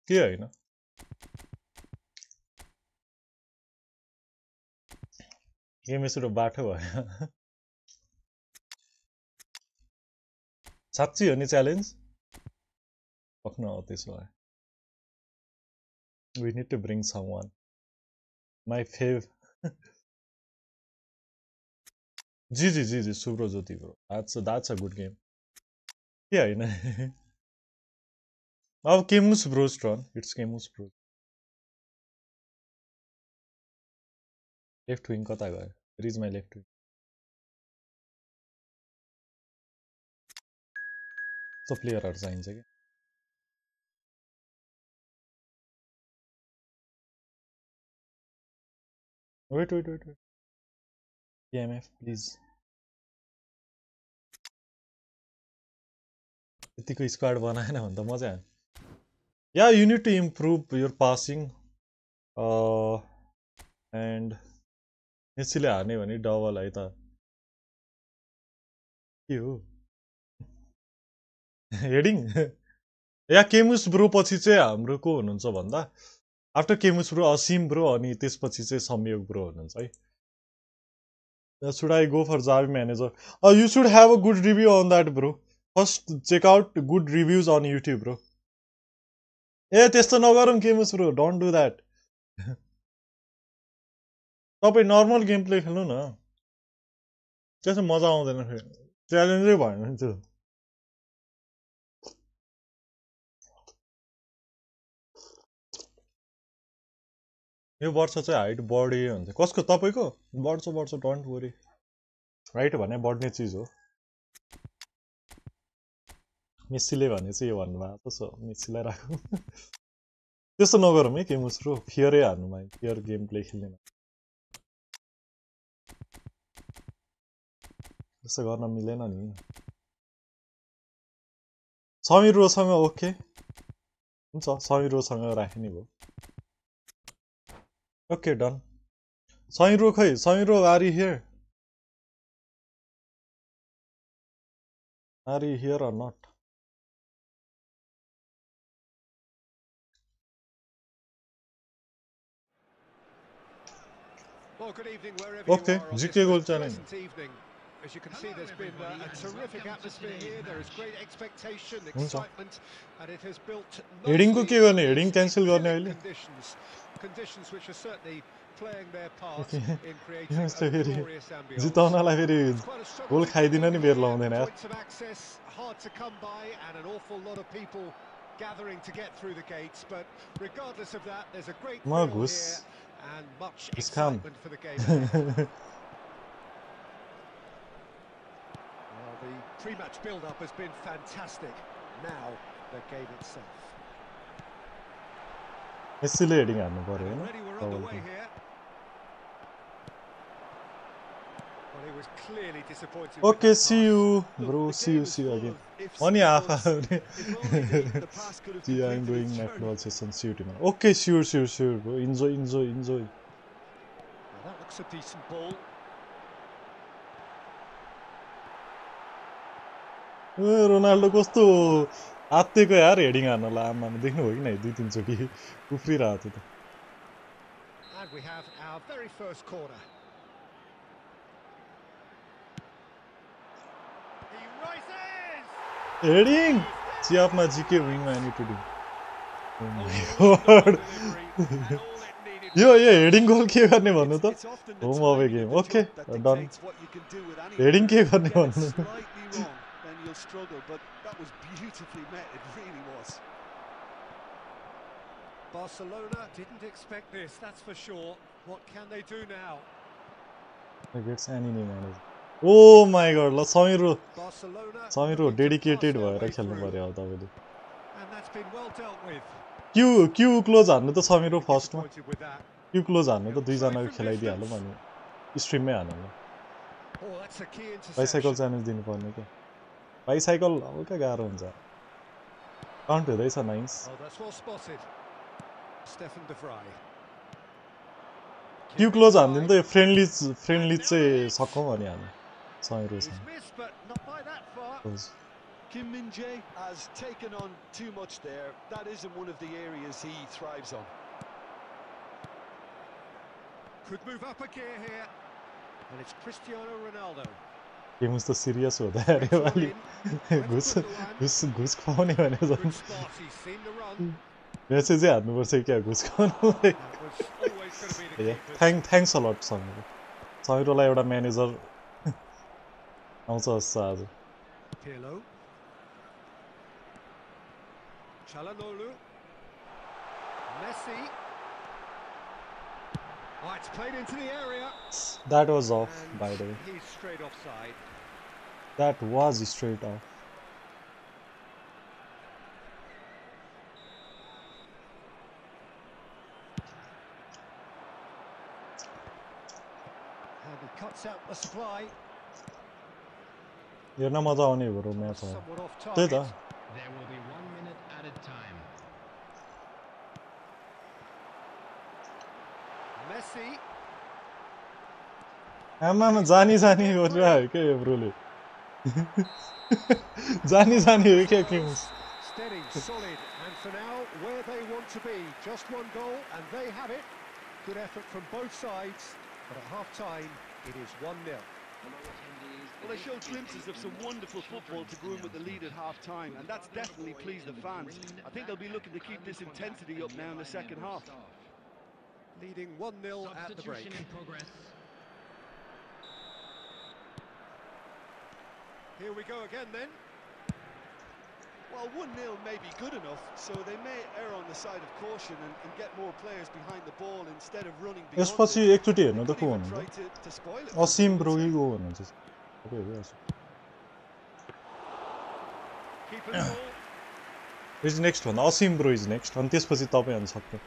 के होइन गेम यसो बाटो भयो साँच्ची हो नि च्यालेन्ज पक्न हो त्यसो भए We need to bring someone. My fave. जी जी जी जी Subrajyoti bro that's that's a good game के होइन Now Camus bros turn. It's Camus Bros. Left wing कता गए Reece is my left wing so प्लेयरहरू चाहिन्छ कि wait wait wait wait PMF please यतिको squad बनाएन भने त मज़ा आयो yeah you need to improve your passing and मेसीले हार्ने भने डबल है त के हो हेडिङ या केमुस ब्रो पछि चाहिँ हाम्रो को हुनुहुन्छ भन्दा। After Camus bro Asim bro अनि त्यसपछि चाहिँ संयोग ब्रो हुनुहुन्छ है। Should I go for Xavi manager you should have a good review on that bro first check out good reviews on YouTube bro ए त्यस्तो नगरौँ Camus bro don't do that तपाईँ normal game play खेल्नु न त्यसो मज़ा आउँदैन फेरि च्यालेन्जै भएन त्यो यो वर्ष चाहिँ हाइट बढ्यो हुन्छ कसको तपाईँको बढ्छ बढ्छ डन्ट वरी हाइट भने बढ्ने चिज हो मेस्सीले भने चाहिँ यो भन्नुभएको छ मेस्सीलाई राखौँ *laughs* त्यस्तो नगरौँ है गेम उसरो फियरै हार्नुमा फियर गेम प्ले खेल्नेमा त्यस्तो गर्न मिलेन नि समीर रोसँग ओके हुन्छ समीर रोसँग राख्ने भयो Okay, done. Soinro khai, Soinro, are you here? Are you here or not? okay, you are GK goal challenge. As you can see, there's been uh, a terrific atmosphere here. There is great expectation, excitement, and it has built. Heading को के गर्ने? Heading cancel गर्ने अहिले? conditions which are certainly playing their part in *laughs* creating a glorious ambience. जिताउनलाई फेरि गोल खाइदिन नि बेर लाउँदैन यार hard to come by and an awful lot of people gathering to get through the gates but regardless of that there's a great thrill here and much excitement for the game *laughs* well, the pre-match build-up has been fantastic. Now the game itself मेस्सीले heading हान्नु पऱ्यो होइन okay C you bro C you see again *laughs* *laughs* अनि आफा जी I am doing netball session सियुटीमा okay sure sure sure bro enjoy enjoy enjoy Ronaldo कस्तो आत्तेको यार heading हान्नलाई आमामा देख्नुभयो कि नै दुई तिनचोटि उफ्रिरहेको थियो त हेडिङ चियापमा जिके विङमा any two do yo yo heading गोल के गर्ने भन्नु त home away game okay done heading के गर्ने भन्नु will struggle, but that was beautifully met, it really was. Barcelona didn't expect this, that's for sure. What can they do now? Gets any नै manage O my गड ल समीरो। समीरो dedicated भएर खेल्नु पऱ्यो अब तपाईँले। क्यु क्यु क्लोज हान्नु त समीरो फर्स्टमा। क्यु क्लोज हान्नु त दुईजनाको खेलाइदिइहालौँ अनि स्ट्रिममै हानौँ बाइसाइकल च्यालेन्ज दिनुपर्ने क्या? बाइसाइकल अब क्या गाह्रो हुन्छ? काउन्ट हुँदैछ नाइस क्यु क्लोज हान्दिनु त यो फ्रेन्डली फ्रेन्डली चाहिँ सकौँ भने हामी He's समीरसँग missed, but not by that far. Close Kim Min Jae has taken on too much there. That isn't one of the areas he thrives on. Could move up a gear here. And it's Cristiano Ronaldo. Game त *laughs* *laughs* serious हुँदा अरे Brings one अलि in. घुस Gundogan. घुस *laughs* घुस खुवाउने भने Good झन् start, he's seen the run. मेसेजै हान्नुपर्छ क्या घुस खुवाउनुलाई That was always going to be the keeper. Thank thanks a lot Sameer समीरलाई एउटा manager Also a sad. Pirlo. Chalanolu. Messi. Oh, it's played into the area. That was off, and by the way. He's straight offside. That was straight off. Cuts out the supply. There will be one minute added time. Messi. आमामा जानी जानी गरिरहेको क्या यो ब्रोले जानी जानी हो क्या *laughs* Kings Steady, solid, and for now, where they want to be. Just one goal, and they have it. Good effort from both sides, but at half time, it is 1 0. Well, they showed glimpses of some wonderful football to Groom with the lead at half-time, and that's definitely pleased the fans. I think they'll be looking to keep this intensity up now in the second half. Leading 1-0 at the break. Here we go again then. Well, 1-0 may be good enough, so they may err on the side of caution and, and get more players behind the ball instead of running beyond. Probably was. Is next one Asim bro is next अनि त्यसपछि तपाईँ अनि सक्यो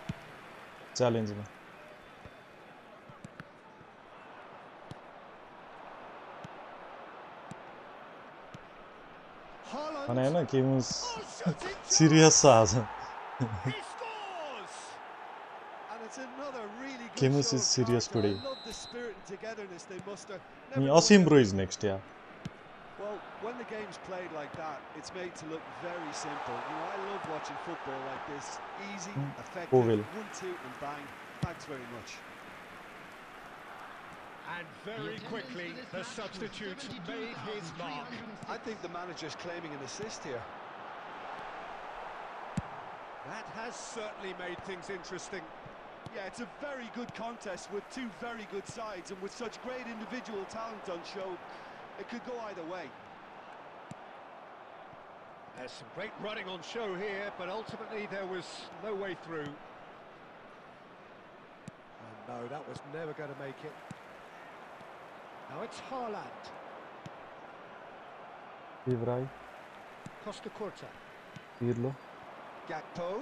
च्यालेन्जमा अनि होइन के serious Camus is serious today togetherness they muster. Yasim Bro is next, year. Well, when the game's played like that, it's made to look very simple. You know, I love watching football like this. Easy, effective, one, two, and bang. Thanks very much. And very quickly, the substitute made his mark. I think the manager's claiming an assist here. That has certainly made things interesting. Yeah, it's a very good contest with two very good sides and with such great individual talent on show, it could go either way. There's some great running on show here, but ultimately there was no way through. And no, that was never going to make it. Now it's Haaland. Ibrai. Costacurta. Pirlo. Gakpo.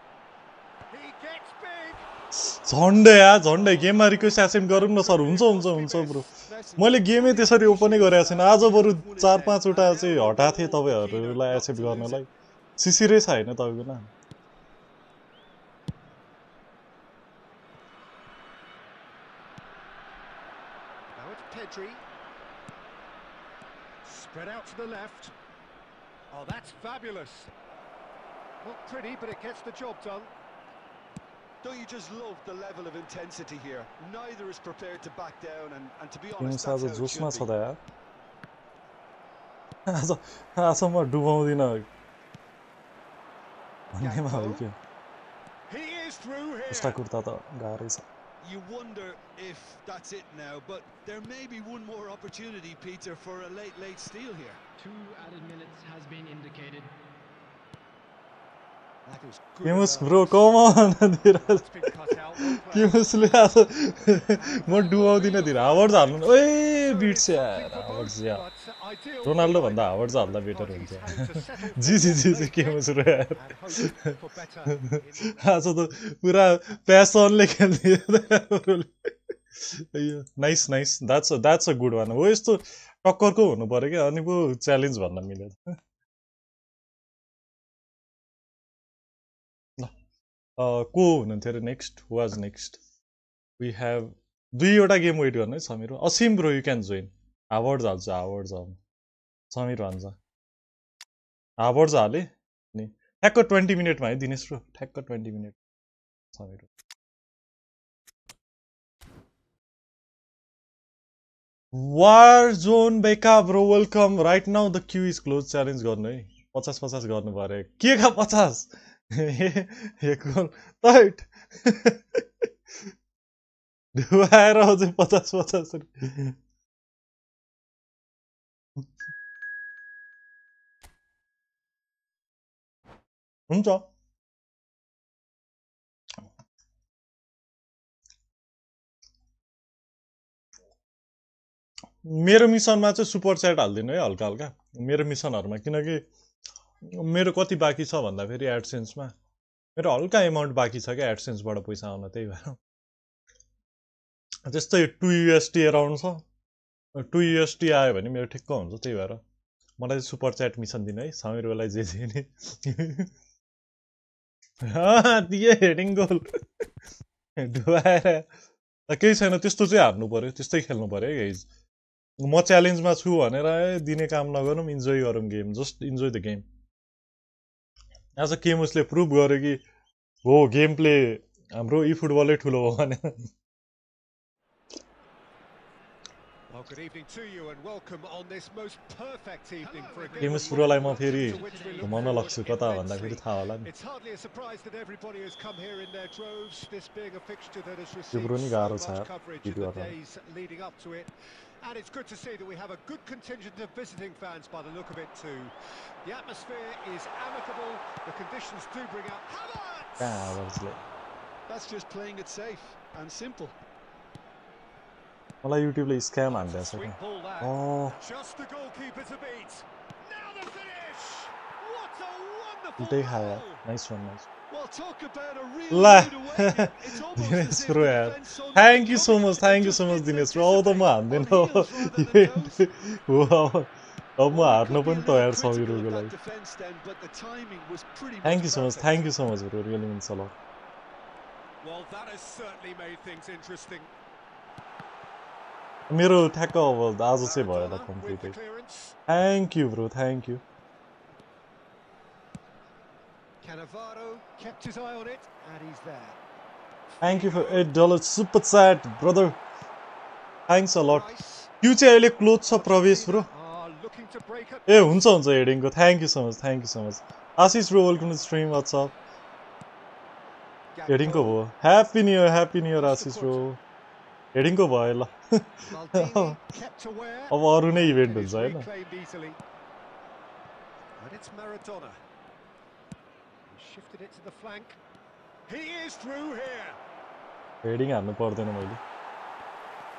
झन्डै या झन्डै गेममा request accept गरौँ न sir हुन्छ हुन्छ हुन्छ bro मैले गेमै त्यसरी ओपनै गरेको छैन आज बरु चार पाँचवटा चाहिँ हटाएको थिएँ तपाईँहरूलाई एक्सेप्ट गर्नलाई सिसिरै छ होइन तपाईँको Pedri. Spread out to the left. Oh, that's fabulous. Not pretty, but it gets the job done. don't you just Kim sadece coşmasa of ya. Hasan var Duvamadina. Annem abi ki. Usta kurta da garisa. You wonder if that's it now, but there may be one more opportunity, Peter, for a late, late steal here. Two added minutes has been indicated. Camus. Bro Dhiraj out. Well played. किमुसले आज म डुबाउँदिनँ धिर हावर्ड्स हाल्नु ओए bits यार। हावर्ड्स या Ronaldo भन्दा हावर्ड्स हाल्दा बेटर हुन्छ। जी जी जी जी किमुस रो यार। आज त पुरा प्यासनले खेलिदियो nice nice that's that's a good one हो यस्तो टक्करको हुनु पऱ्यो क्या। अनि पो च्यालेन्ज भन्न मिल्यो। को हुनुहुन्थ्यो अरे next was next we have दुईवटा गेम वेट गर्नु है Samir. Asim bro you can join हावर्ड्स हाल्छ हावर्ड्स हाल्नु। समीर भन्छ। हावर्ड्स हाले। नि। ठ्याक्क ट्वेन्टी मिनटमा है दिनेश ब्रो। ठ्याक्क twenty minute. Sameer. War zone बेका bro welcome right now the queue is close challenge गर्नु है। पचास पचास गर्नु पऱ्यो। के का पचास? *laughs* तैट. *laughs* ढुवाएर अझै पचास पचास हुन्छ। मेरो मिसनमा चाहिँ सुपर च्याट हालिदिनु है हल्का हल्का मेरो मिसनहरूमा किनकि मेरो कति बाँकी छ भन्दाखेरि एडसेन्समा मेरो हल्का एमाउन्ट बाँकी छ क्या एडसेन्सबाट पैसा आउन त्यही भएर। त्यस्तै टु युएसटी एराउन्ड छ। टु युएसटी आयो भने मेरो ठिक्क हुन्छ त्यही भएर। मलाई सुपर च्याट मिसन दिनु है समीरलाई जे जे नि। दिए हेडिङ गोल डुबाएर। केही छैन त्यस्तो चाहिँ हार्नु पऱ्यो त्यस्तै खेल्नु पऱ्यो है म च्यालेन्जमा छु भनेर दिने काम नगरौँ इन्जोय गरौँ game just enjoy the game आज केमुसले प्रुभ गर्यो कि हो गेम प्ले हाम्रो ई फुटबलै ठुलो हो भनेर Well, good evening to you and welcome on this most perfect evening for a game केमुस of प्रोलाई म फेरि घुमाउन लग्छु कता. भन्दाखेरि थाहा होला नि It's hardly a surprise that everybody has come here in their droves, this being a fixture that has bro received नि so गाह्रो much छ यार, coverage in भिडियो the हेर्न। days leading up to it. And it's good to see that we have a good contingent of visiting fans by the look of it too. The atmosphere is amicable, the conditions do bring out Havertz! कहाँ हावर्सले That's just playing it safe and simple. मलाई युट्युबले scam हान्दैछ Sweet क्या ball that. Uh Just the goalkeeper to beat. Now the finish! What a wonderful उल्टै खायो goal! Nice वान nice ल Dinesh bro thank you so much thank you so much Dinesh bro अब त म हान्दिनँ हो अब अब म हार्न पनि तयार छ युरोको लागि thank you so much thank you so much bro really हुन्छ ल मेरो ठ्याक्क अब आज चाहिँ भयो होला कम्प्लिटै thank you bro thank you Cannavaro kept his eye on it, and he's there. Thank you for eight dollar super chat brother thanks अ लट Rice क्यु चाहिँ अहिले क्लोज छ प्रवेश bro are looking to break up. ए हुन्छ हुन्छ हेडिङको thank you so much thank you so much Ashish bro welcome to stream WhatsApp हेडिङको भयो happy new year happy new year Ashish bro हेडिङको भयो ल Maldini kept aware. अब अरू नै इभेन्ट It is हुन्छ होइन shifted it to the flank. He is through here. Heading हान्नु पर्दैन मैले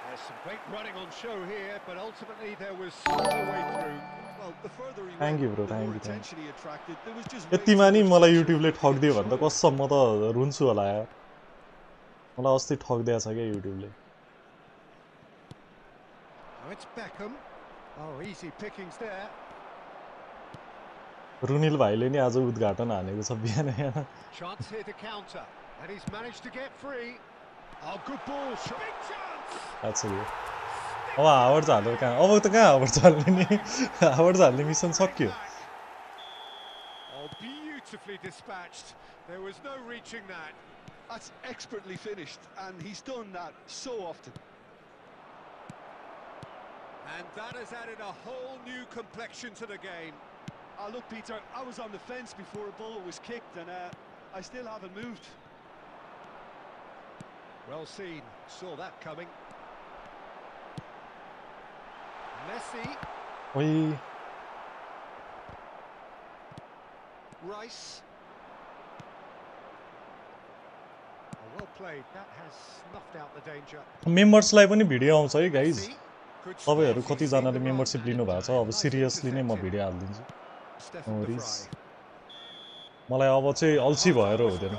There's some great running on show here, but ultimately there was no way through. Well, the further he Thank went, you, bro, the thank more you, thank attention he attracted. There was just way यतिमा too नि much मलाई pressure युट्युबले to be ठगिदियो भने त controlled. कसम म त रुन्छु होला यार मलाई अस्ति ठगिदिएको छ क्या युट्युबले Now it's Beckham. Oh, easy pickings there. रुनिल भाइले नि आज उद्घाटन हानेको छ बिहान यहाँ Chance here to counter. And he's managed to get free. Oh, good ball. shot. Big chance. that's it. अब हावर्ड हालेर कहाँ अब त कहाँ हावर्ड हाल्ने नि हावर्ड हाल्ने मिसन सक्यो Oh, beautifully dispatched. There was no reaching that. That's expertly finished, and he's done that so often. And that has added a whole new complexion to the game. Ah, look, Peter, I was on the fence before a ball was kicked, and uh, I still haven't moved. Well seen, saw that coming. Messi, ओइ Rice. Oh, well played, that has snuffed out the danger. मेम्बर्सलाई पनि video आउँछ है guys Messi, good तपाईँहरू spot, he's कतिजनाले seen the membership run. लिनुभएको छ अब Nice seriously नै म intercepted. भिडियो हालिदिन्छु मलाई अब चाहिँ अल्छी भएर हुँदैन.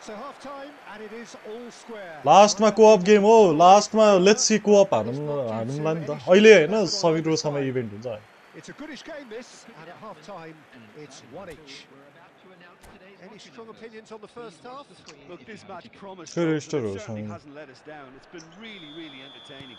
So half time and it is all square. लास्टमा कोअप गेम हो लास्टमा लेट्स सी कोअप हानौँ हानौँला नि त अहिले होइन समिर रोसम्म इभेन्ट हुन्छ It's a goodish game this, and at half time it's one each. Any strong opinions on the first half? Look, this match promised, it certainly hasn't let us down. It's been really, really entertaining.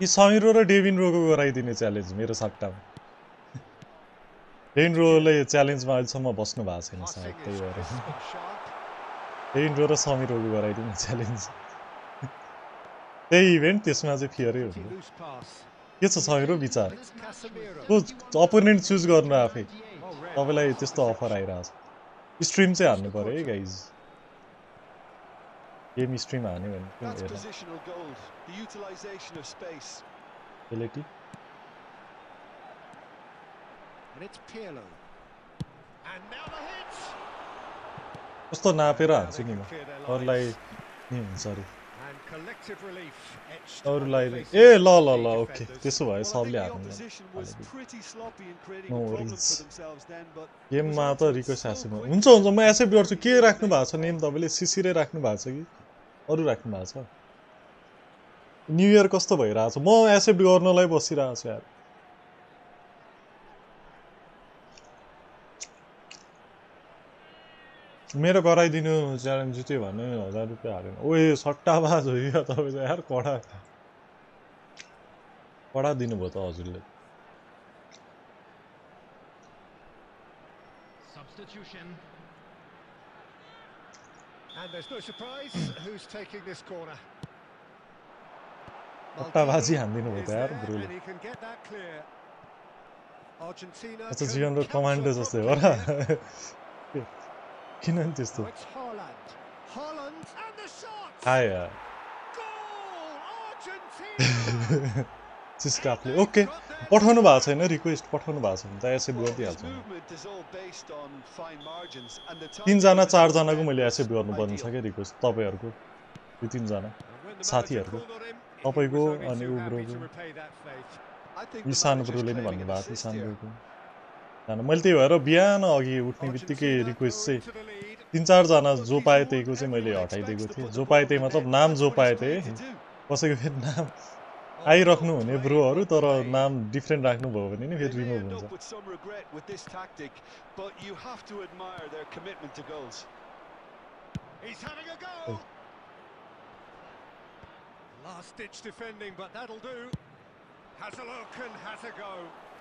यी समिरो र Devin रोको गराइदिने challenge मेरो सट्टामा। Devin रोले च्यालेन्जमा अहिलेसम्म बस्नु भएको छैन सायद त्यही भएर. डेभिन रो र समिरोको गराइदिने च्यालेन्ज त्यही इभेन्ट त्यसमा चाहिँ फियरै Pretty हुनु। loose pass. के छ समिरो विचार? अपोनेन्ट चुज गर्नु आफै. तपाईँलाई त्यस्तो अफर आइरहेको छ स्ट्रिम चाहिँ हान्नु पऱ्यो है गाइज गेम हिस्ट्रीमा हान्यो भने कस्तो नापेर हान्छु नि म अरूलाई नि हुन्छ अरे अरूलाई ए ल ल ल ओके त्यसो भए सबले हाल्नु गेममा त रिक्वेस्ट हाल्छु म हुन्छ हुन्छ म एसेप्ट गर्छु के राख्नु भएको छ नि तपाईँले सिसिरै राख्नु भएको छ कि अरू राख्नु भएको छ? न्यु इयर कस्तो भइरहेको छ म एक्सेप्ट गर्नलाई बसिरहेको छु यार। मेरो गराइदिनु च्यालेन्ज जित्यो भने हजार रुपियाँ हालेन ओए सट्टाबाज हो यो तपाईँ चाहिँ यार कडा। कडा दिनुभयो त हजुरले। Substitution. Hatta Vazia andino a votar, Bruno. Estás siguiendo el comando desde ahora. ¿Quién antes tú? Ah, ya. Yeah. सिस्कापले ओके पठाउनु भएको छैन रिक्वेस्ट पठाउनु भएको छ त गरिदिइहाल्छु। तिनजना चारजनाको मैले एसेप्ट गर्नुपर्ने छ क्या रिक्वेस्ट तपाईँहरूको दुई तिनजना साथीहरूको तपाईँको अनि उब्रोको। इसान ब्रोले नै भन्नुभएको इसान ब्रोको। मैले त्यही भएर बिहान अघि उठ्ने बित्तिकै रिक्वेस्ट चाहिँ तिन चारजना जो पाएँ त्यहीको चाहिँ मैले हटाइदिएको थिएँ। जो पाएँ त्यही मतलब नाम जो पाएँ त्यही कसैको फेरि नाम आइराख्नु हुने ब्रोहरू तर नाम डिफ्रेन्ट राख्नुभयो भने नि फेरि रिमुभ हुन्छ।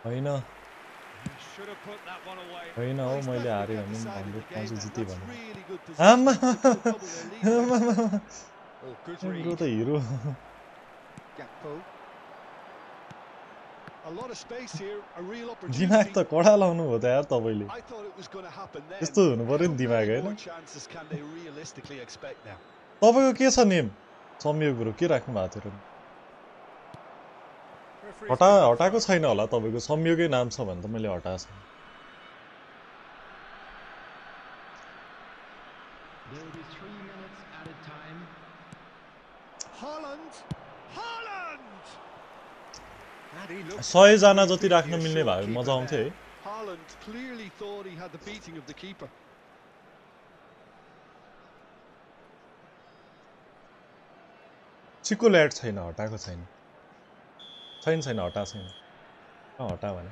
होइन। होइन हौ मैले हारेँ भने पनि हन्ड्रेड जितेँ भने आमा। *laughs* आमा त हिरो। दिमाग त कडा लाउनु भयो त यार तपाईँले यस्तो हुनु पऱ्यो नि दिमाग होइन तपाईँको के छ नेम समय कुरो के राख्नु भएको थियो हटा हटाएको छैन होला तपाईँको संयोगै नाम छ भने त मैले हटाएको छैन सयजना जति राख्न मिल्ने भए मज़ा आउँथ्यो है Haaland clearly thought he had the beating of the keeper. चिको ल्याट छैन हटाएको छैन छैन छैन हटा छैन हटा भने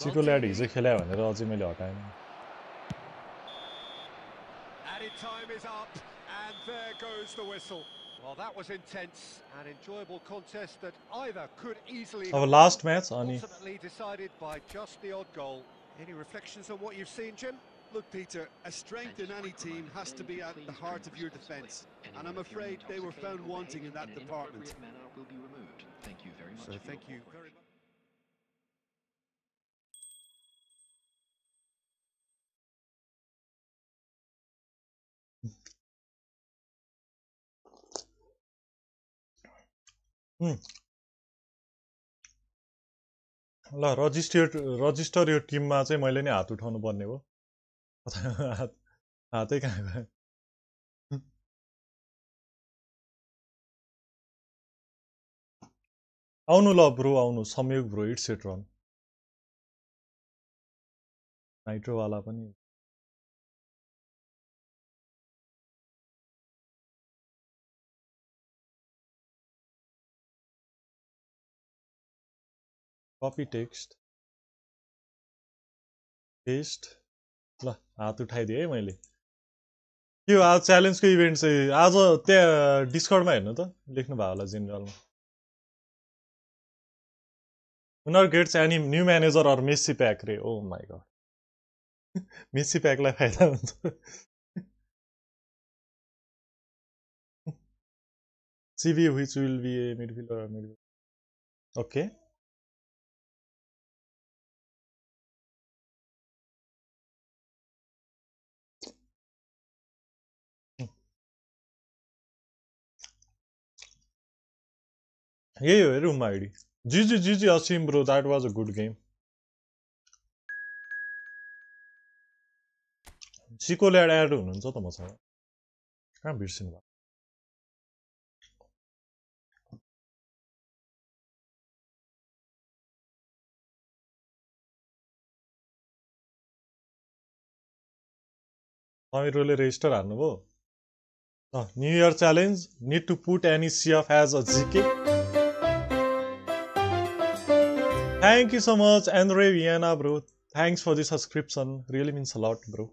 चिको ल्याट हिजो खेलायो भनेर अझै मैले हटाएन Added time is up and there goes the whistle. Well, that was intense and enjoyable contest that either could easily our last match, Arnie. Ultimately decided by just the odd goal. Any reflections on what you've seen, Jim? Look, Peter, a strength in any team has to be at the heart of your defence, and I'm afraid they were found wanting in that department. So thank you very much. ल register register यो टिममा चाहिँ मैले नै हात उठाउनु पर्ने हो। हात हातै कहाँ गयो? आउनु ल ब्रो आउनु। Sanyog bro it's it run नाइट्रोवाला पनि। कपी टेक्स्ट पेस्ट ल हात उठाइदिएँ है मैले। के हो आज च्यालेन्जको इभेन्ट चाहिँ आज त्यहाँ डिस्काउन्टमा हेर्नु त लेख्नु भयो होला जेनरलमा। उनीहरू gets any new manager or Messi pack रे? ओ माई गड मेस्सी प्याकलाई फाइदा हुन्छ। CB which will be a midfielder midfielder okay यही हो रुम आइडी जी जी जी जी Asim bro that was a good game सिकोले add add हुनुहुन्छ त मसँग कहाँ बिर्सिनु भयो समीरोले register हान्नुभयो new year challenge need to put any CF as a GK Thank you so much, Andre Vienna, bro. Thanks for the subscription. Really means a lot, bro.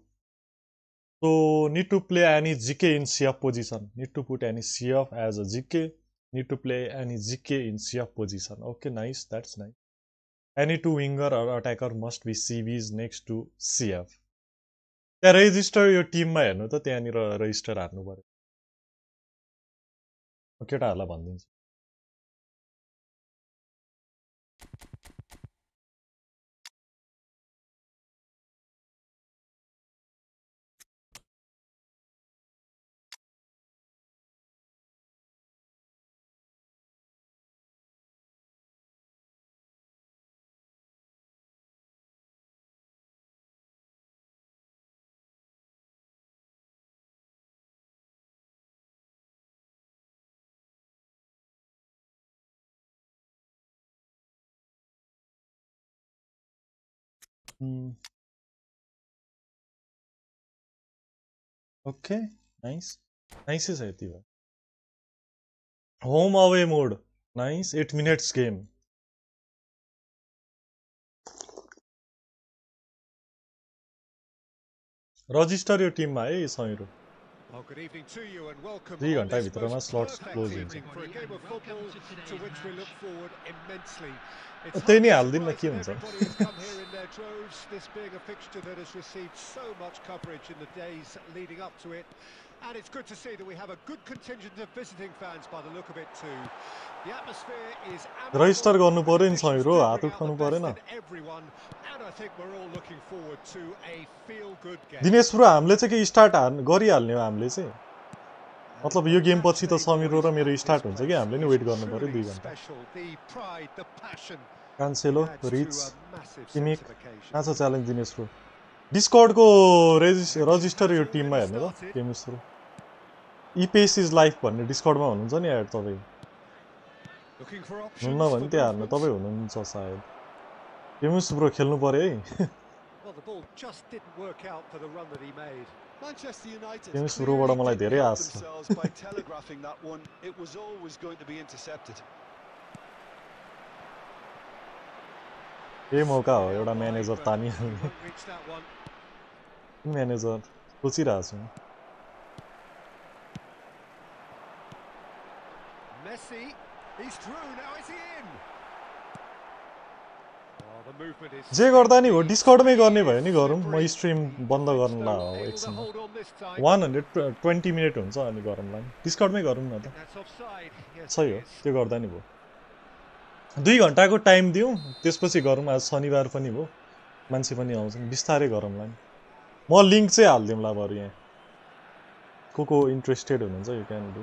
So, need to play any GK in CF position. Need to put any CF as a GK. Need to play any GK in CF position. Okay, nice. That's nice. Any two winger or attacker must be CVs next to CF. त्यहाँ register यो टिममा हेर्नु त त्यहाँनिर resistor हार्नु पऱ्यो म केटाहरूलाई भनिदिन्छु Hmm. Okay, nice. Nice is यति भयो home away mode nice eight minutes game register यो टिममा है समीरो Oh, good evening to you and welcome. There you go, David. There are slots closing. Öteğini aldın da kim sen? This being a fixture that has received so much coverage in the days leading up to it. And it's good to see that we have a good contingent of visiting fans by the look of it too. The atmosphere is register गर्नु पर्यो नि do हात उठाउनु परेन best in everyone, and I think we're all looking forward to a feel-good game. Dinesh bro हामीले चाहिँ के start गरिहाल्ने हो हामीले चाहिँ मतलब यो गेम पछि त समीरो र मेरो स्टार्ट हुन्छ कि हामीले नि वेट गर्नु पर्यो दुई घन्टा कान्सेलो रिच किमिक कहाँ छ च्यालेन्ज दिनेश ब्रो डिस्कर्डको रेजिस रजिस्टर यो टिममा हेर्नु त ब्रो इपेस इज लाइफ भन्ने डिस्कर्डमा हुनुहुन्छ नि यार तपाईँ। हुन्न भने त्यहाँ हार्नु तपाईँ हुनुहुन्छ सायद। एमुस ब्रो खेल्नु पऱ्यो है। एमुस ब्रोबाट मलाई धेरै आश छ। ए मौका हो एउटा म्यानेजर तानिहाल्ने। म्यानेजर सोचिरहेको छु। Is. जे गर्दा नि हो डिस्काउन्टमै गर्ने भयो नि गरौँ। म स्ट्रिम बन्द गर्नुलाई हो एकछिन. वान हन्ड्रेड ट्वेन्टी मिनट हुन्छ अनि गरौँला नि। डिस्काउन्टमै गरौँ न त। सही हो. त्यो गर्दा नि भयो दुई घन्टाको टाइम दिउँ त्यसपछि गरौँ। आज शनिबार पनि भयो मान्छे पनि आउँछन् बिस्तारै गरौँला नि। म लिङ्क चाहिँ हालिदिउँला बरु यहाँ। को को इन्ट्रेस्टेड हुनुहुन्छ you can do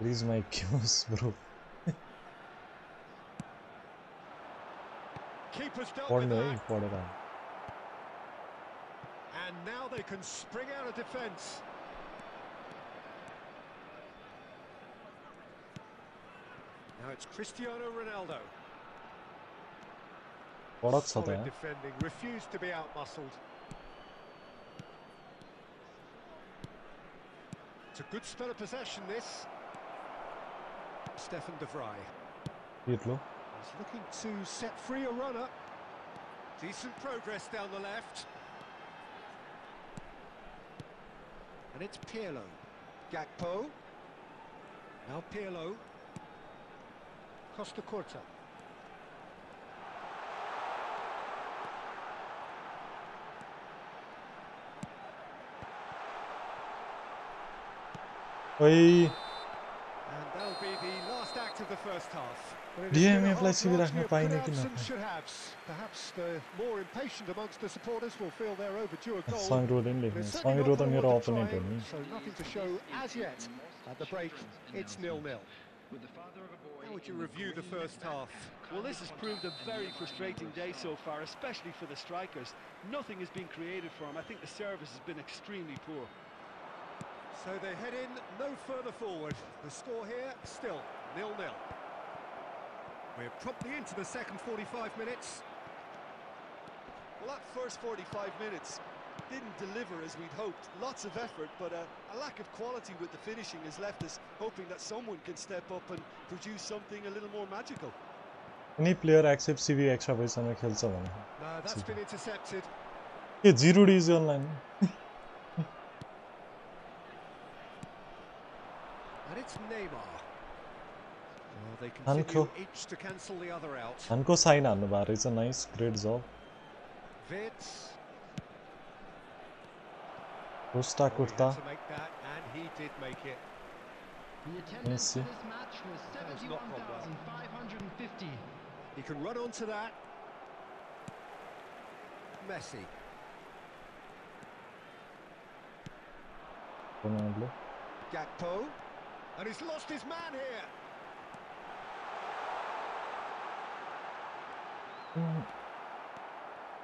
Please my *laughs* kills, bro. Four nil. And now they can spring out a defence. Now it's Cristiano Ronaldo. What Solid defending, refused to be outmuscled. It's a good spell of possession, this. Stefan De Vrij. Beautiful. He's looking to set free a runner. Decent progress down the left. And it's Pirlo. Gakpo. Now Pirlo. Costacurta. Oi. Diye place grach na pájine kinna. Sláin rúd in líhna, sláin So nothing to show as yet. At the break, it's nil-nil. How would you review the first half? Well, this has proved a very frustrating day so far, especially for the strikers. Nothing has been created for them. I think the service has been extremely poor. So they head in no further forward. The score here, still nil-nil. We're promptly into the second 45 minutes. Well, that first 45 minutes didn't deliver as we'd hoped. Lots of effort, but a, a lack of quality with the finishing has left us hoping that someone can step up and produce something a little more magical. Any player accepts CV extra paisa mein khelcha bhanne. No, that's been intercepted. Yeah, zero is online. *laughs* they Anko. each to cancel the other out. Anko sign Anubar is a nice, great job. Vitz. Rusta Kurta. And he did make it. The attendance this match was 71,550. He can run onto that. Messi. Gakpo. And he's lost his man here.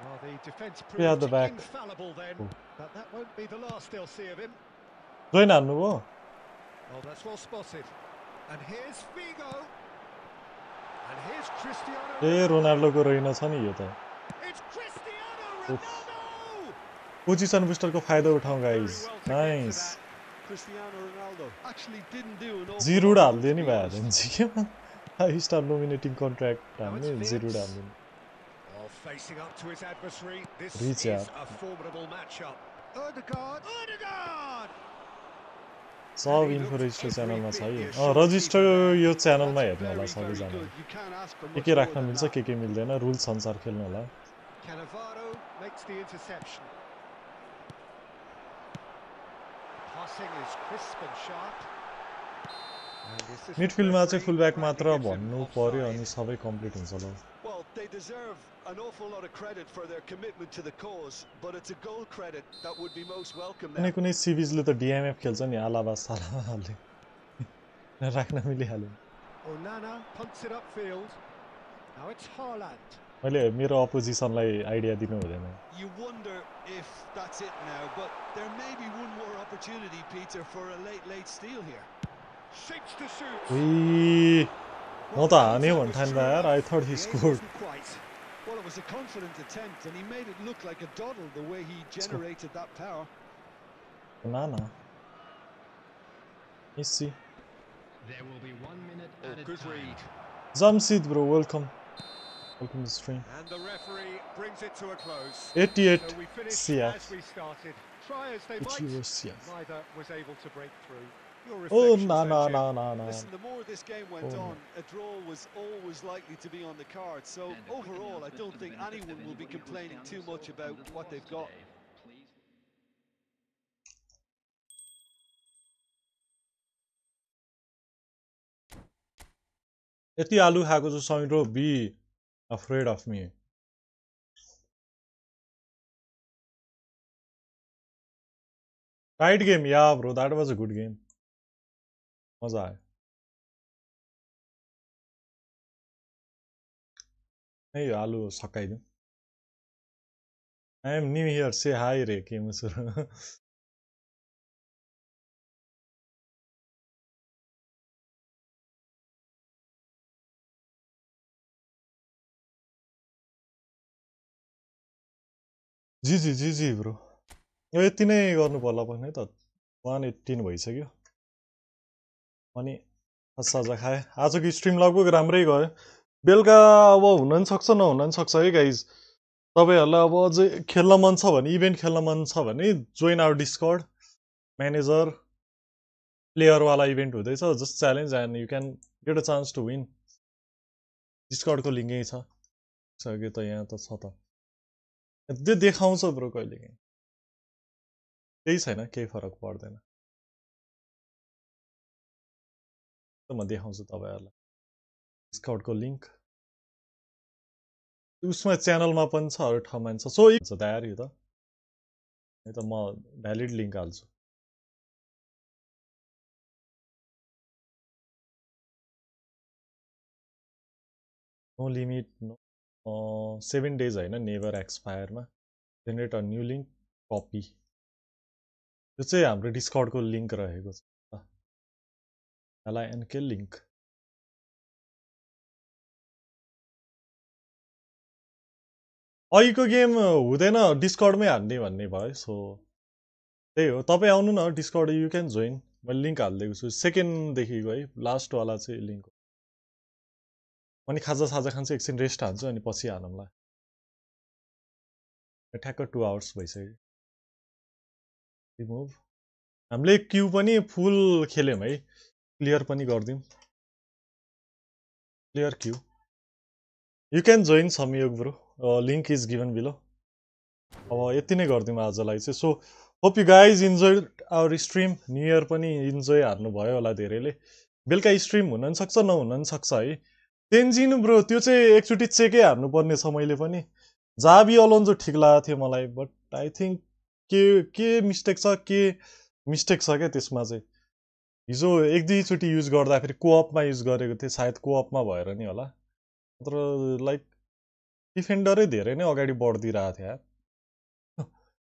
Well, the defence proved Yeah, the back. infallible then, Oh. but that won't be the last they'll see of him. Join हान्नुभयो Oh, that's well spotted. And here's Figo. And here's Cristiano. ए रोनाल्डोको रहेनछ नि यो त It's Cristiano Oof. Ronaldo. Position बुस्टरको फाइदा उठाउँ guys Very well to get to nice that. Cristiano Ronaldo actually didn't do an awful जिरोड lot, हालिदियो to नि be भाइ honest. हालिदिन्छ के five star नोमिनेटिङ contract Now हाल्ने it's जिरोड Vince. हालिदिनु Oh, Facing up to his adversary, this is a formidable matchup. Erdegaard, Erdegaard! सब information च्यानलमा छ है register यो च्यानलमा हेर्नु होला सबैजना के के राख्न मिल्छ के के मिल्दैन रुल्स अनुसार खेल्नु होला मिडफिल्डमा चाहिँ फुलब्याक मात्र भन्नु पर्यो अनि सबै कम्प्लिट हुन्छ ल an awful lot of credit for their commitment to the cause, but it's a goal credit that would be most welcome कुनै now. कुनै सिरिजले त डिएमएफ खेल्छ नि आलाबा सालाले राख्न मिलिहाल्यो Onana punts it upfield. Now it's Haaland. मैले मेरो अपोजिसनलाई आइडिया दिनु हुँदैन You wonder if that's it now, but there may be one more opportunity, Peter, for a late, late steal here. Shapes to shoot. उई म त हाने भन्ने ठान्दा यार आई थट हि The aim score wasn't quite. Well, it was a confident attempt, and he made it look like a doddle the way he generated that power. Banana. Messi. There will be one minute oh, good time. read. Zamsid, bro, welcome. Welcome to the stream. And the referee brings it to a close. 88 so CF. As we started. Try as they might, neither was able to break through. Your Oh reflections na then, na Jim? na na na Listen, the more this game went Oh, no. on, a draw was always likely to be on the card. So And a quick overall, I announcement don't for the think benefit anyone of will be anybody who's complaining down too the much slope about from the what they've course got. today. Please यति आलु खाएको छु serow B afraid of me tight game yeah bro that was a good game आयो है यो आलु सकाइदिउँ I am new year say hi रे के मुसुर जी जी जी जी ब्रो यो यति नै गर्नु पर्ला पनि त वान एट्टिन भइसक्यो अनि साजा खाएँ आजको स्ट्रिम लगभग राम्रै गयो। बेलुका अब हुन पनि सक्छ नहुन पनि सक्छ है गाइज तपाईँहरूलाई अब अझै खेल्न मन छ भने इभेन्ट खेल्न मन छ भने जोइन आवर डिस्कर्ड म्यानेजर प्लेयरवाला इभेन्ट हुँदैछ। Just challenge and you can get a chance to win डिस्कर्डको link छ। सक्यो त यहाँ त छ त। त्यो देखाउँछ ब्रो कहिले काहीँ केही छैन केही फरक पर्दैन। म देखाउँछु तपाईँहरूलाई डिस्काउन्टको लिङ्क उसमा च्यानलमा पनि छ अरू ठाउँमा पनि छ सो छ तयार यो त है त म भ्यालिड लिङ्क हाल्छु no limit no seven days होइन never एक्सपायरमा generate a new link copy त्यो चाहिँ हाम्रो डिस्काउन्टको लिङ्क रहेको छ एलआइएनके लिङ्क अहिलेको गेम हुँदैन डिस्काउन्टमै हान्ने भन्ने भयो सो त्यही हो तपाईँ आउनु न डिस्काउन्ट यु क्यान जोइन मैले लिङ्क हालिदिएको छु सेकेन्डदेखिको है लास्टवाला चाहिँ लिङ्क अनि खाजा साजा खान्छु एकछिन रेस्ट हान्छु अनि पछि हानौँला ठ्याक्क टु आवर्स भइसक्यो। रिमुभ हामीले क्यु पनि फुल खेल्यौँ है। क्लियर पनि गरिदिउँ। Clear queue you can join Sanyog bro link is given below अब यति नै गरिदिउँ आजलाई चाहिँ। So hope you guys enjoy our stream new year पनि इन्जोय हार्नुभयो होला धेरैले। बेलुका स्ट्रिम हुन पनि सक्छ नहुन पनि सक्छ है। तेन्जिन ब्रो त्यो चाहिँ एकचोटि चेकै हार्नुपर्ने छ मैले पनि। जाबी अलोन्जो ठिक लागेको थियो मलाई बट आई थिङ्क के के मिस्टेक छ के मिस्टेक छ क्या त्यसमा चाहिँ। हिजो एक दुईचोटि युज गर्दाखेरि कोअपमा युज गरेको थिएँ सायद कोअपमा भएर नि होला। तर लाइक डिफेन्डरै धेरै नै अगाडि बढिदिइरहेको थियो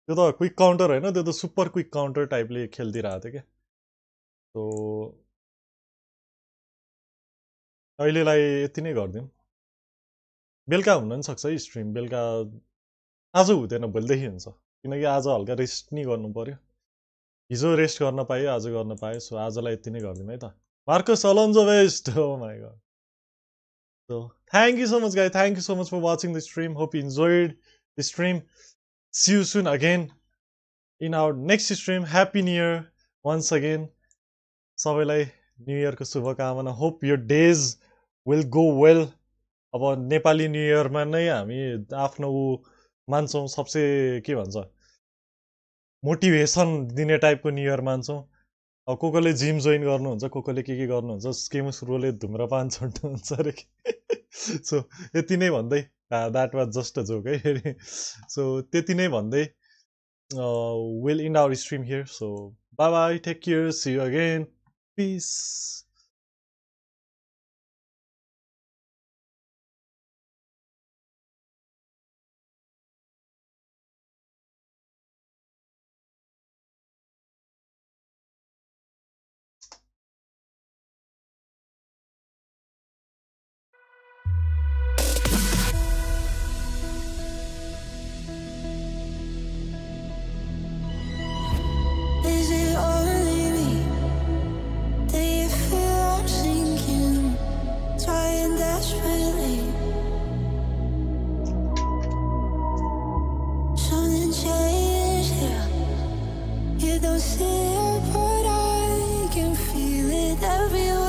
त्यो त क्विक काउन्टर होइन त्यो त सुपर क्विक काउन्टर टाइपले खेलिदिइरहेको थियो क्या। सो अहिलेलाई यति नै गरिदिउँ। बेलुका हुन पनि सक्छ है स्ट्रिम बेलुका आज हुँदैन भोलिदेखि हुन्छ। किनकि आज हल्का रेस्ट नै गर्नु पऱ्यो हिजो रेस्ट गर्न पाएँ आज गर्न पाएँ सो आजलाई यति नै गरिदिउँ है त। मार्कस सलन्जो बेस्ट हो my so thank you so much guy thank you so much for watching the stream hope enjoyed the stream see you soon again in our next stream happy new year once again सबैलाई new इयरको शुभकामना। Hope यो days will go well अब Nepali new इयरमा नै हामी आफ्नो ऊ मान्छौँ सबसे के भन्छ? मोटिभेसन दिने टाइपको न्यु इयर मान्छौँ। अब को कोले जिम जोइन गर्नुहुन्छ को कोले के के गर्नुहुन्छ केमुस रोले धुम्रपान छोड्नुहुन्छ अरे सो *laughs* यति नै भन्दै that was just a joke है। सो त्यति नै भन्दै will in our stream here so bye bye take care see you again peace but I can feel it everywhere.